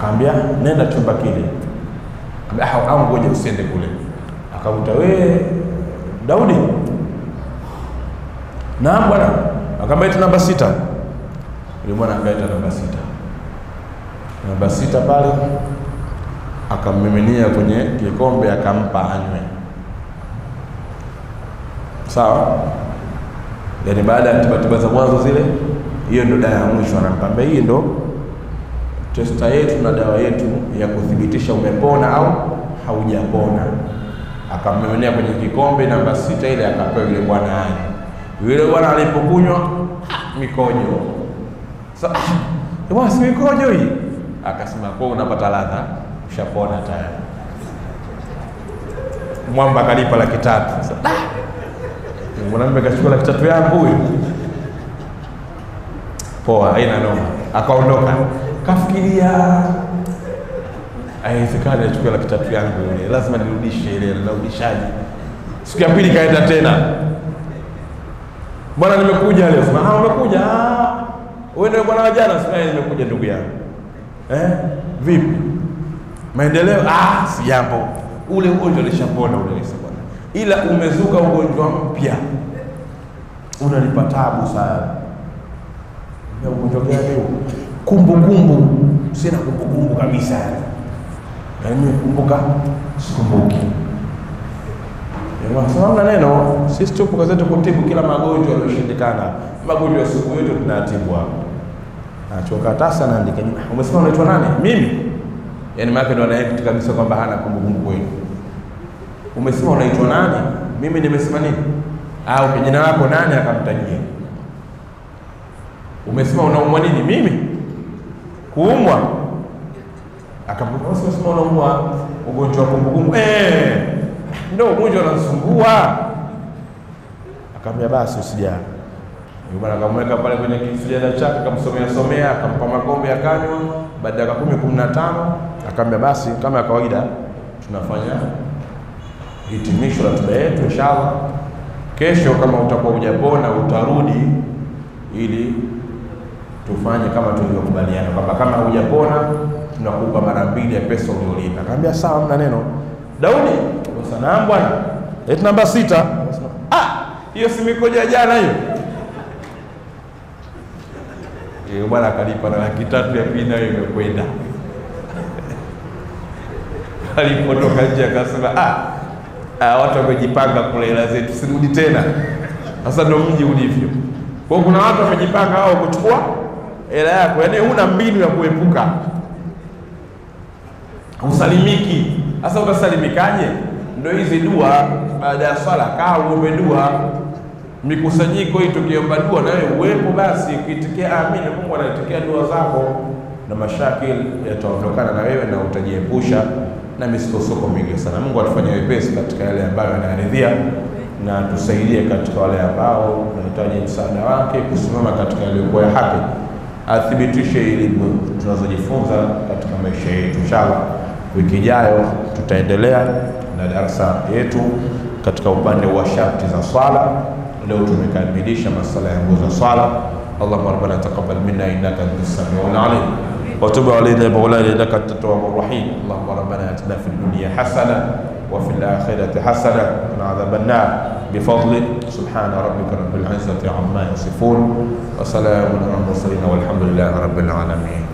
akaambia nenda chumba kile, au ngoja usiende kule. Akamuta we Daudi, naam bwana. Akamwambia ita namba sita. Yule bwana akaita namba sita, namba sita pale, akammiminia kwenye kikombe, akampa anywe. Sawa, yaani baada ya tibatiba za mwanzo zile, hiyo ndo dawa ya mwisho. Anampambia hii ndo testa yetu na dawa yetu ya kuthibitisha umepona au haujapona akammiminia kwenye kikombe namba sita ile, akapewa yule bwana aje. Yule bwana alipokunywa mikojo, sasa so, (clears throat) mikojo hii? Akasema kwa unapata ladha, ushapona tayari. Mwamba akalipa laki tatu. Sasa mwanamume kachukua laki tatu yangu huyu, poa, haina noma. Akaondoka, kafikiria haiwezekani achukue laki tatu yangu ile, lazima nirudishe ile. Narudishaje? Siku ya pili kaenda tena, bwana, nimekuja leo. Sema ah, umekuja? Ah, wewe ndio bwana wa jana? Sema nimekuja ndugu yangu. Eh, vipi maendeleo? Ah, si jambo, ule ugonjwa ulishapona ule, bwana, ila umezuka ugonjwa mpya, unanipa tabu sana. Ugonjwa gani huo? Kumbukumbu, sina kumbukumbu kabisa na mimi kumbuka sikumbuki. Hamna neno, sisi tupo kazi yetu kutibu kila magonjwa yaliyoshindikana. Magonjwa ya siku yetu tunayatibu hapa. Nachoka tasa naandika, umesema unaitwa nani? Mimi. Yaani maana ndo anayetu kabisa kwamba hana kumbukumbu kweli. Umesema unaitwa nani? Mimi nimesema nini? Au kwa jina lako nani akamtajia. Umesema unaumwa nini? Mimi. Kuumwa akamsema unaumwa ugonjwa wa kumbukumbu eh, ndio ugonjwa unasumbua. Akamwambia basi usijali. Bwana akamweka pale kwenye kisijada chake, akamsomea somea, akampa makombe akanywa. Baada ya kumi kumi na tano akamwambia basi, kama ya kawaida, tunafanya hitimisho la tiba yetu inshallah. Kesho kama utakuwa hujapona utarudi ili tufanye kama tulivyokubaliana kwamba kama hujapona tunakupa mara mbili ya pesa uliolipa. Akamwambia sawa, mna neno. Daudi, naam bwana, eti namba sita. Ah, hiyo si mikoja jana hiyo. (laughs) Yeye bwana akalipa na laki tatu ya pili nayo imekwenda. (laughs) Alipotoka nje akasema ah, ah, watu wamejipanga kula hela zetu, sirudi tena. Sasa ndo mji ulivyo. Kwa kuna watu wamejipanga hao kuchukua hela yako, yaani huna mbinu ya kuepuka usalimiki. Sasa utasalimikaje? Ndio hizi dua baada ya swala, kaa uombe dua. Mikusanyiko hii tukiomba dua, na wewe uwepo, basi ukiitikia amini, Mungu anaitikia dua zako na mashakil yataondokana na wewe na utajiepusha na misukosuko mingi sana. Mungu atufanye wepesi katika yale ambayo anaridhia na tusaidie katika wale ambao tunahitaji msaada wake kusimama katika yaliyokuwa ya haki, athibitishe elimu tunazojifunza katika maisha yetu. Inshallah, wiki ijayo tutaendelea na darasa yetu katika upande wa sharti za swala. Leo tumekamilisha masala ya nguzo za swala. Allahumma rabbana taqabbal minna innaka antas samiul alim wa tub alayna mawlana innaka antat tawwabur rahim. Allahumma rabbana atina fid dunya hasana وفي الآخرة حسنة. من عذاب النار. بفضله سبحان ربك رب العزة عما يصفون. وسلام على المرسلين والحمد لله رب العالمين.